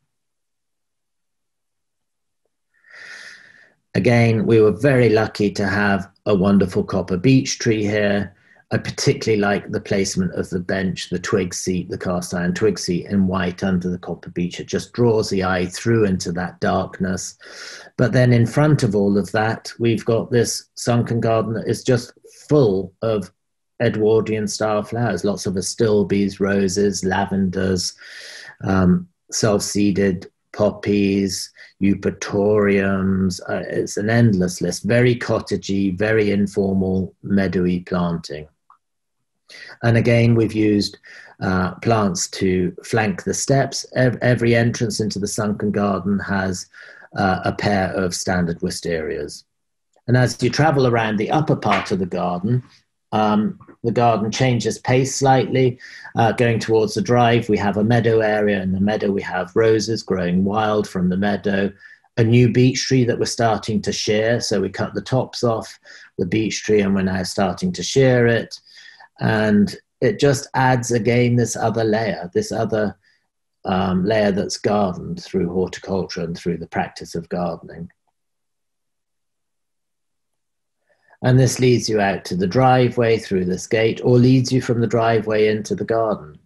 Again, we were very lucky to have a wonderful copper beech tree here. I particularly like the placement of the bench, the twig seat, the cast iron twig seat in white under the copper beech. It just draws the eye through into that darkness. But then in front of all of that, we've got this sunken garden that is just full of Edwardian style flowers, lots of astilbes, roses, lavenders, um, self seeded poppies, eupatoriums. Uh, it's an endless list, very cottagey, very informal, meadowy planting. And again, we've used uh, plants to flank the steps. Every entrance into the sunken garden has uh, a pair of standard wisterias. And as you travel around the upper part of the garden, um, the garden changes pace slightly. Uh, going towards the drive, we have a meadow area. In the meadow, we have roses growing wild from the meadow, a new beech tree that we're starting to shear. So we cut the tops off the beech tree and we're now starting to shear it. And it just adds again this other layer, this other um, layer that's gardened through horticulture and through the practice of gardening. And this leads you out to the driveway through this gate or leads you from the driveway into the garden.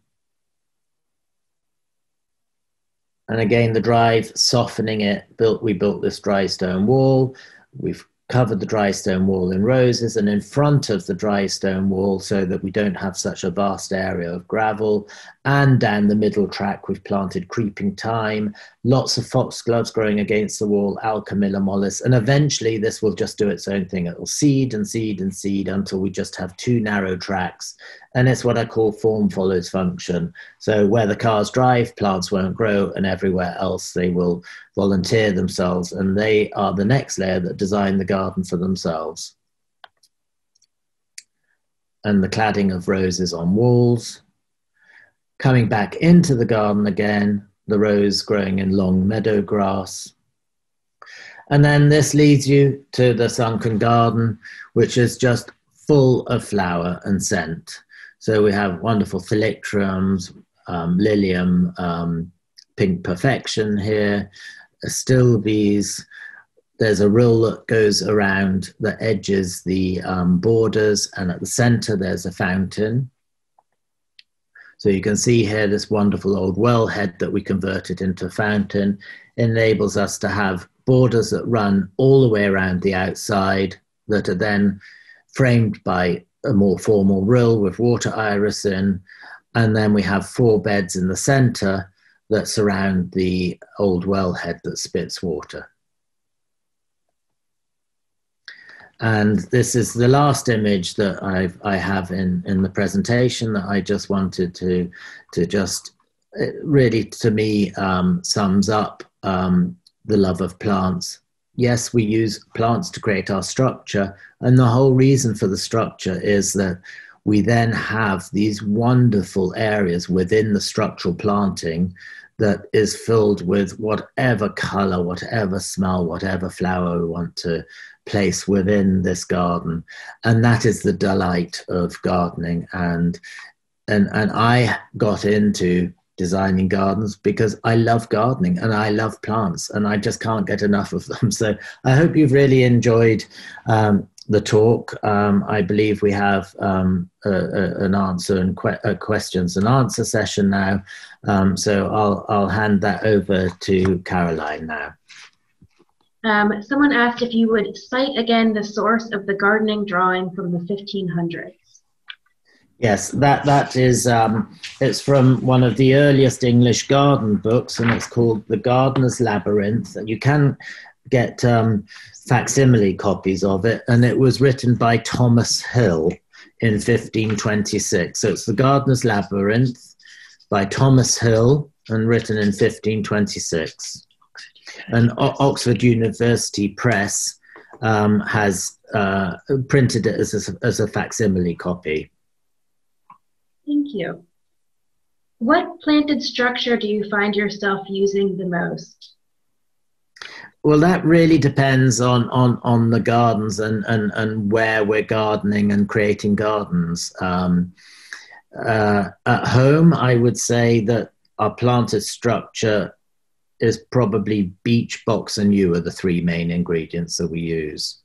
And again, the drive, softening it, built, we built this dry stone wall. We've covered the dry stone wall in roses and in front of the dry stone wall so that we don't have such a vast area of gravel and down the middle track we've planted creeping thyme lots of foxgloves growing against the wall alchemilla mollis and eventually this will just do its own thing it will seed and seed and seed until we just have two narrow tracks and it's what I call form follows function. So where the cars drive, plants won't grow, and everywhere else they will volunteer themselves, and they are the next layer that design the garden for themselves. And the cladding of roses on walls. Coming back into the garden again, the rose growing in long meadow grass. And then this leads you to the sunken garden, which is just full of flower and scent. So we have wonderful thalictrums, um, lilium, um, pink perfection here, astilbes. There's a rill that goes around that edges the um, borders, and at the center there's a fountain. So you can see here this wonderful old wellhead that we converted into a fountain enables us to have borders that run all the way around the outside that are then framed by a more formal rill with water iris in, and then we have four beds in the center that surround the old wellhead that spits water. And this is the last image that I've, I have in, in the presentation that I just wanted to, to just really, to me, um, sums up um, the love of plants yes, we use plants to create our structure. And the whole reason for the structure is that we then have these wonderful areas within the structural planting that is filled with whatever color, whatever smell, whatever flower we want to place within this garden. And that is the delight of gardening. And and and I got into designing gardens because I love gardening and I love plants and I just can't get enough of them. So I hope you've really enjoyed um, the talk. Um, I believe we have um, a, a, an answer and que- questions and answer session now. Um, so I'll, I'll hand that over to Caroline now. Um, someone asked if you would cite again the source of the gardening drawing from the 1500s. Yes, that that is um, it's from one of the earliest English garden books, and it's called The Gardener's Labyrinth. And you can get um, facsimile copies of it, and it was written by Thomas Hill in 1526. So it's The Gardener's Labyrinth by Thomas Hill, and written in 1526. And o- Oxford University Press um, has uh, printed it as a, as a facsimile copy. Thank you. What planted structure do you find yourself using the most? Well, that really depends on on on the gardens and and and where we're gardening and creating gardens. Um, uh, at home, I would say that our planted structure is probably beech, box, and yew are the three main ingredients that we use.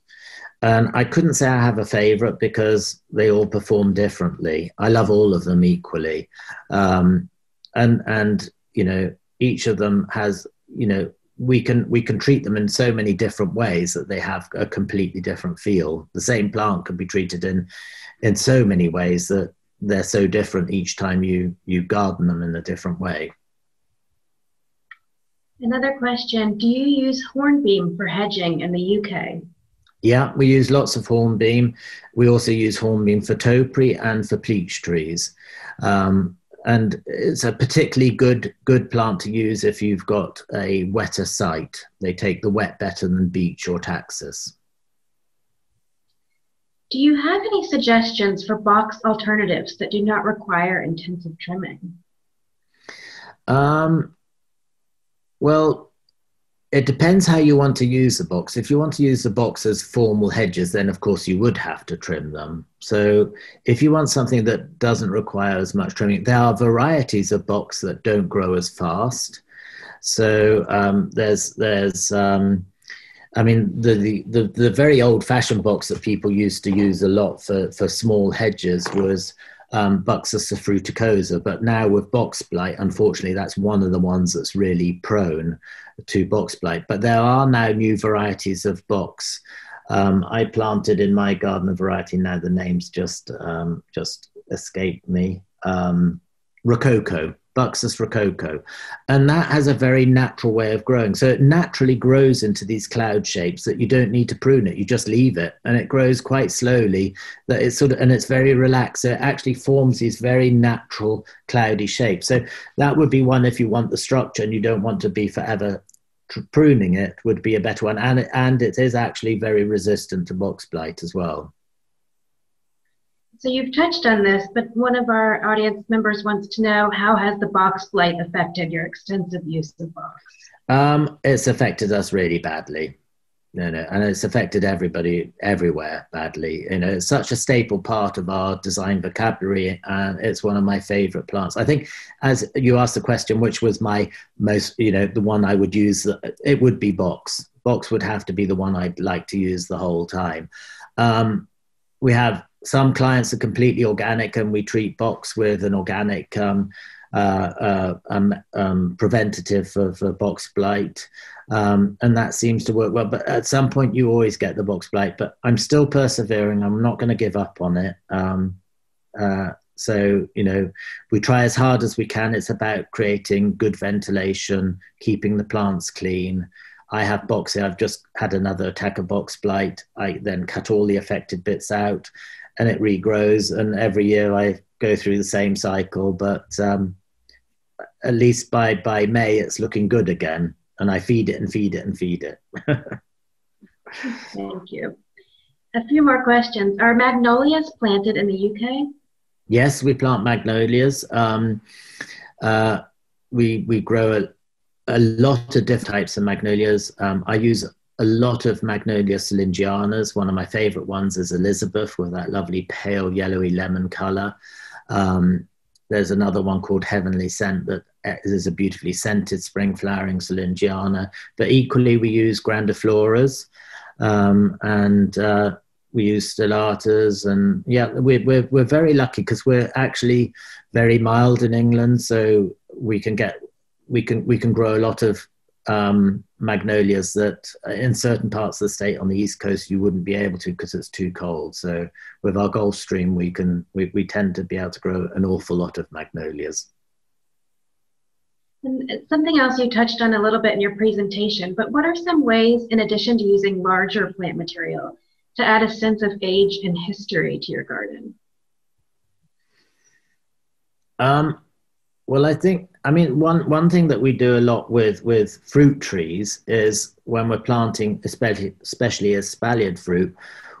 And I couldn't say I have a favorite because they all perform differently. I love all of them equally, um, and and you know each of them has you know we can we can treat them in so many different ways that they have a completely different feel. The same plant can be treated in in so many ways that they're so different each time you you garden them in a different way. Another question, do you use hornbeam for hedging in the UK? Yeah, we use lots of hornbeam. We also use hornbeam for topiary and for pleach trees. Um, and it's a particularly good good plant to use if you've got a wetter site. They take the wet better than beech or taxus. Do you have any suggestions for box alternatives that do not require intensive trimming? Um, well, it depends how you want to use the box. If you want to use the box as formal hedges, then of course you would have to trim them. So if you want something that doesn't require as much trimming, there are varieties of box that don't grow as fast. So um, there's there's um, I mean the, the the the very old fashioned box that people used to use a lot for for small hedges was um, Buxus fruticosa, but now with box blight, unfortunately, that's one of the ones that's really prone to box blight. But there are now new varieties of box. Um, I planted in my garden a variety. Now the names just um, just escaped me. Um, Rococo, Buxus rococo. And that has a very natural way of growing. So it naturally grows into these cloud shapes that you don't need to prune it. You just leave it and it grows quite slowly that it's sort of, and it's very relaxed. So it actually forms these very natural cloudy shapes. So that would be one if you want the structure and you don't want to be forever pruning it would be a better one. And and it is actually very resistant to box blight as well. So you've touched on this, but one of our audience members wants to know how has the box blight affected your extensive use of box? Um, it's affected us really badly. No, no, and it's affected everybody everywhere badly. You know, it's such a staple part of our design vocabulary, and it's one of my favorite plants. I think, as you asked the question, which was my most, you know, the one I would use, it would be box. Box would have to be the one I'd like to use the whole time. Um, we have some clients are completely organic and we treat box with an organic um, uh, uh, um, um, preventative of uh, box blight. Um, and that seems to work well. But at some point, you always get the box blight. But I'm still persevering. I'm not going to give up on it. Um, uh, so, you know, we try as hard as we can. It's about creating good ventilation, keeping the plants clean. I have boxing. I've just had another attack of box blight. I then cut all the affected bits out and it regrows. And every year I go through the same cycle, but um, at least by by May it's looking good again, and I feed it and feed it and feed it. Thank you. A few more questions. Are magnolias planted in the UK? Yes, we plant magnolias. Um, uh, we we grow a, a lot of different types of magnolias. Um, I use a lot of Magnolia Soulangeanas. One of my favorite ones is Elizabeth with that lovely pale yellowy lemon color. Um, there's another one called Heavenly Scent that is a beautifully scented spring flowering Soulangeana. But equally, we use grandifloras um, and uh, we use stellatas. And yeah, we're, we're, we're very lucky because we're actually very mild in England. So we can get, we can, we can grow a lot of um, magnolias that uh, in certain parts of the state on the east coast you wouldn't be able to because it's too cold. So with our Gulf Stream, we can we, we tend to be able to grow an awful lot of magnolias. And something else you touched on a little bit in your presentation, but what are some ways, in addition to using larger plant material, to add a sense of age and history to your garden? Um, well, I think I mean, one one thing that we do a lot with with fruit trees is when we're planting, especially especially espalier fruit,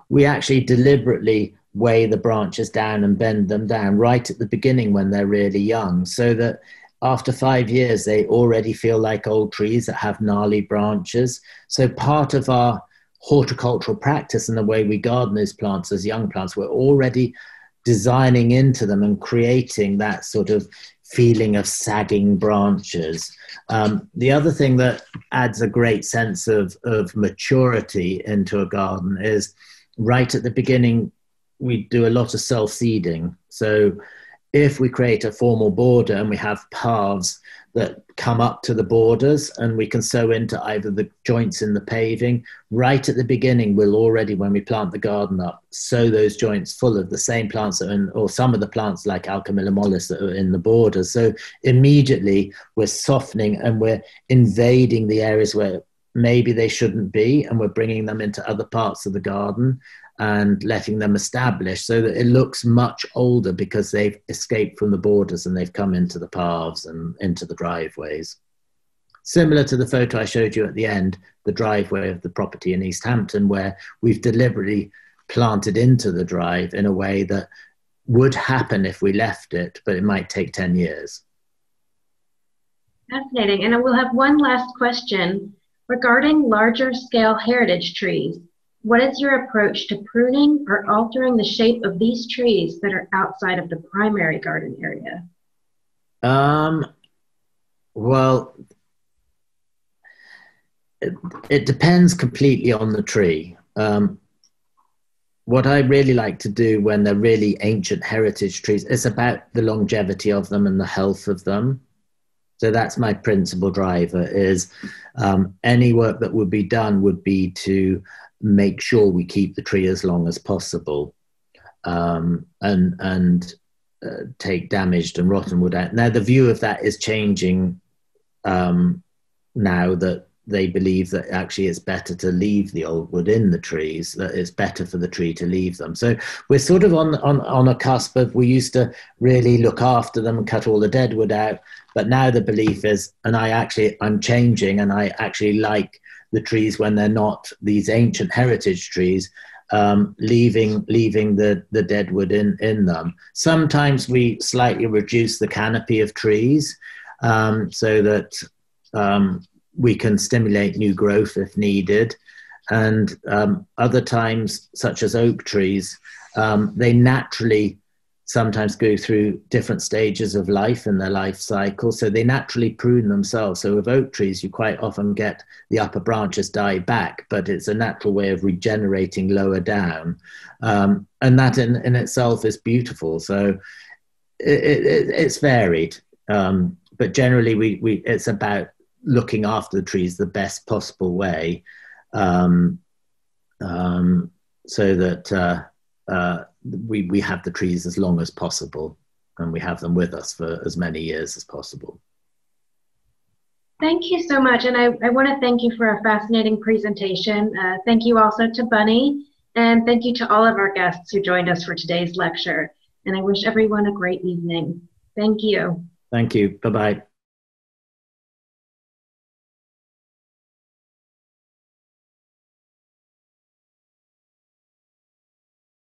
we actually deliberately weigh the branches down and bend them down right at the beginning when they're really young, so that after five years they already feel like old trees that have gnarly branches. So part of our horticultural practice and the way we garden those plants as young plants, we're already designing into them and creating that sort of feeling of sagging branches. Um, the other thing that adds a great sense of, of maturity into a garden is right at the beginning, we do a lot of self seeding. So if we create a formal border and we have paths that come up to the borders and we can sow into either the joints in the paving. Right at the beginning we'll already when we plant the garden up sow those joints full of the same plants in, or some of the plants like alchemilla mollis that are in the borders so immediately we're softening and we're invading the areas where maybe they shouldn't be and we're bringing them into other parts of the garden and letting them establish so that it looks much older because they've escaped from the borders and they've come into the paths and into the driveways. Similar to the photo I showed you at the end, the driveway of the property in East Hampton, where we've deliberately planted into the drive in a way that would happen if we left it, but it might take 10 years. Fascinating. And we'll have one last question regarding larger scale heritage trees. What is your approach to pruning or altering the shape of these trees that are outside of the primary garden area? Um, well, it, it depends completely on the tree. Um, what I really like to do when they're really ancient heritage trees is about the longevity of them and the health of them. So that's my principal driver. Is um, any work that would be done would be to make sure we keep the tree as long as possible um, and and uh, take damaged and rotten wood out. Now the view of that is changing um, now that they believe that actually it's better to leave the old wood in the trees that it's better for the tree to leave them so we're sort of on on on a cusp of we used to really look after them and cut all the dead wood out but now the belief is and i actually i'm changing and i actually like the trees when they're not these ancient heritage trees, um, leaving leaving the the dead wood in in them. Sometimes we slightly reduce the canopy of trees um, so that um, we can stimulate new growth if needed. And um, other times, such as oak trees, um, they naturally sometimes go through different stages of life in their life cycle. So they naturally prune themselves. So with oak trees, you quite often get the upper branches die back, but it's a natural way of regenerating lower down. Um, and that in, in itself is beautiful. So it, it, it's varied. Um, but generally, we, we, it's about looking after the trees the best possible way um, um so that. Uh, uh, we, we have the trees as long as possible and we have them with us for as many years as possible. Thank you so much. And I, I want to thank you for a fascinating presentation. Uh, thank you also to Bunny. And thank you to all of our guests who joined us for today's lecture. And I wish everyone a great evening. Thank you. Thank you. Bye bye.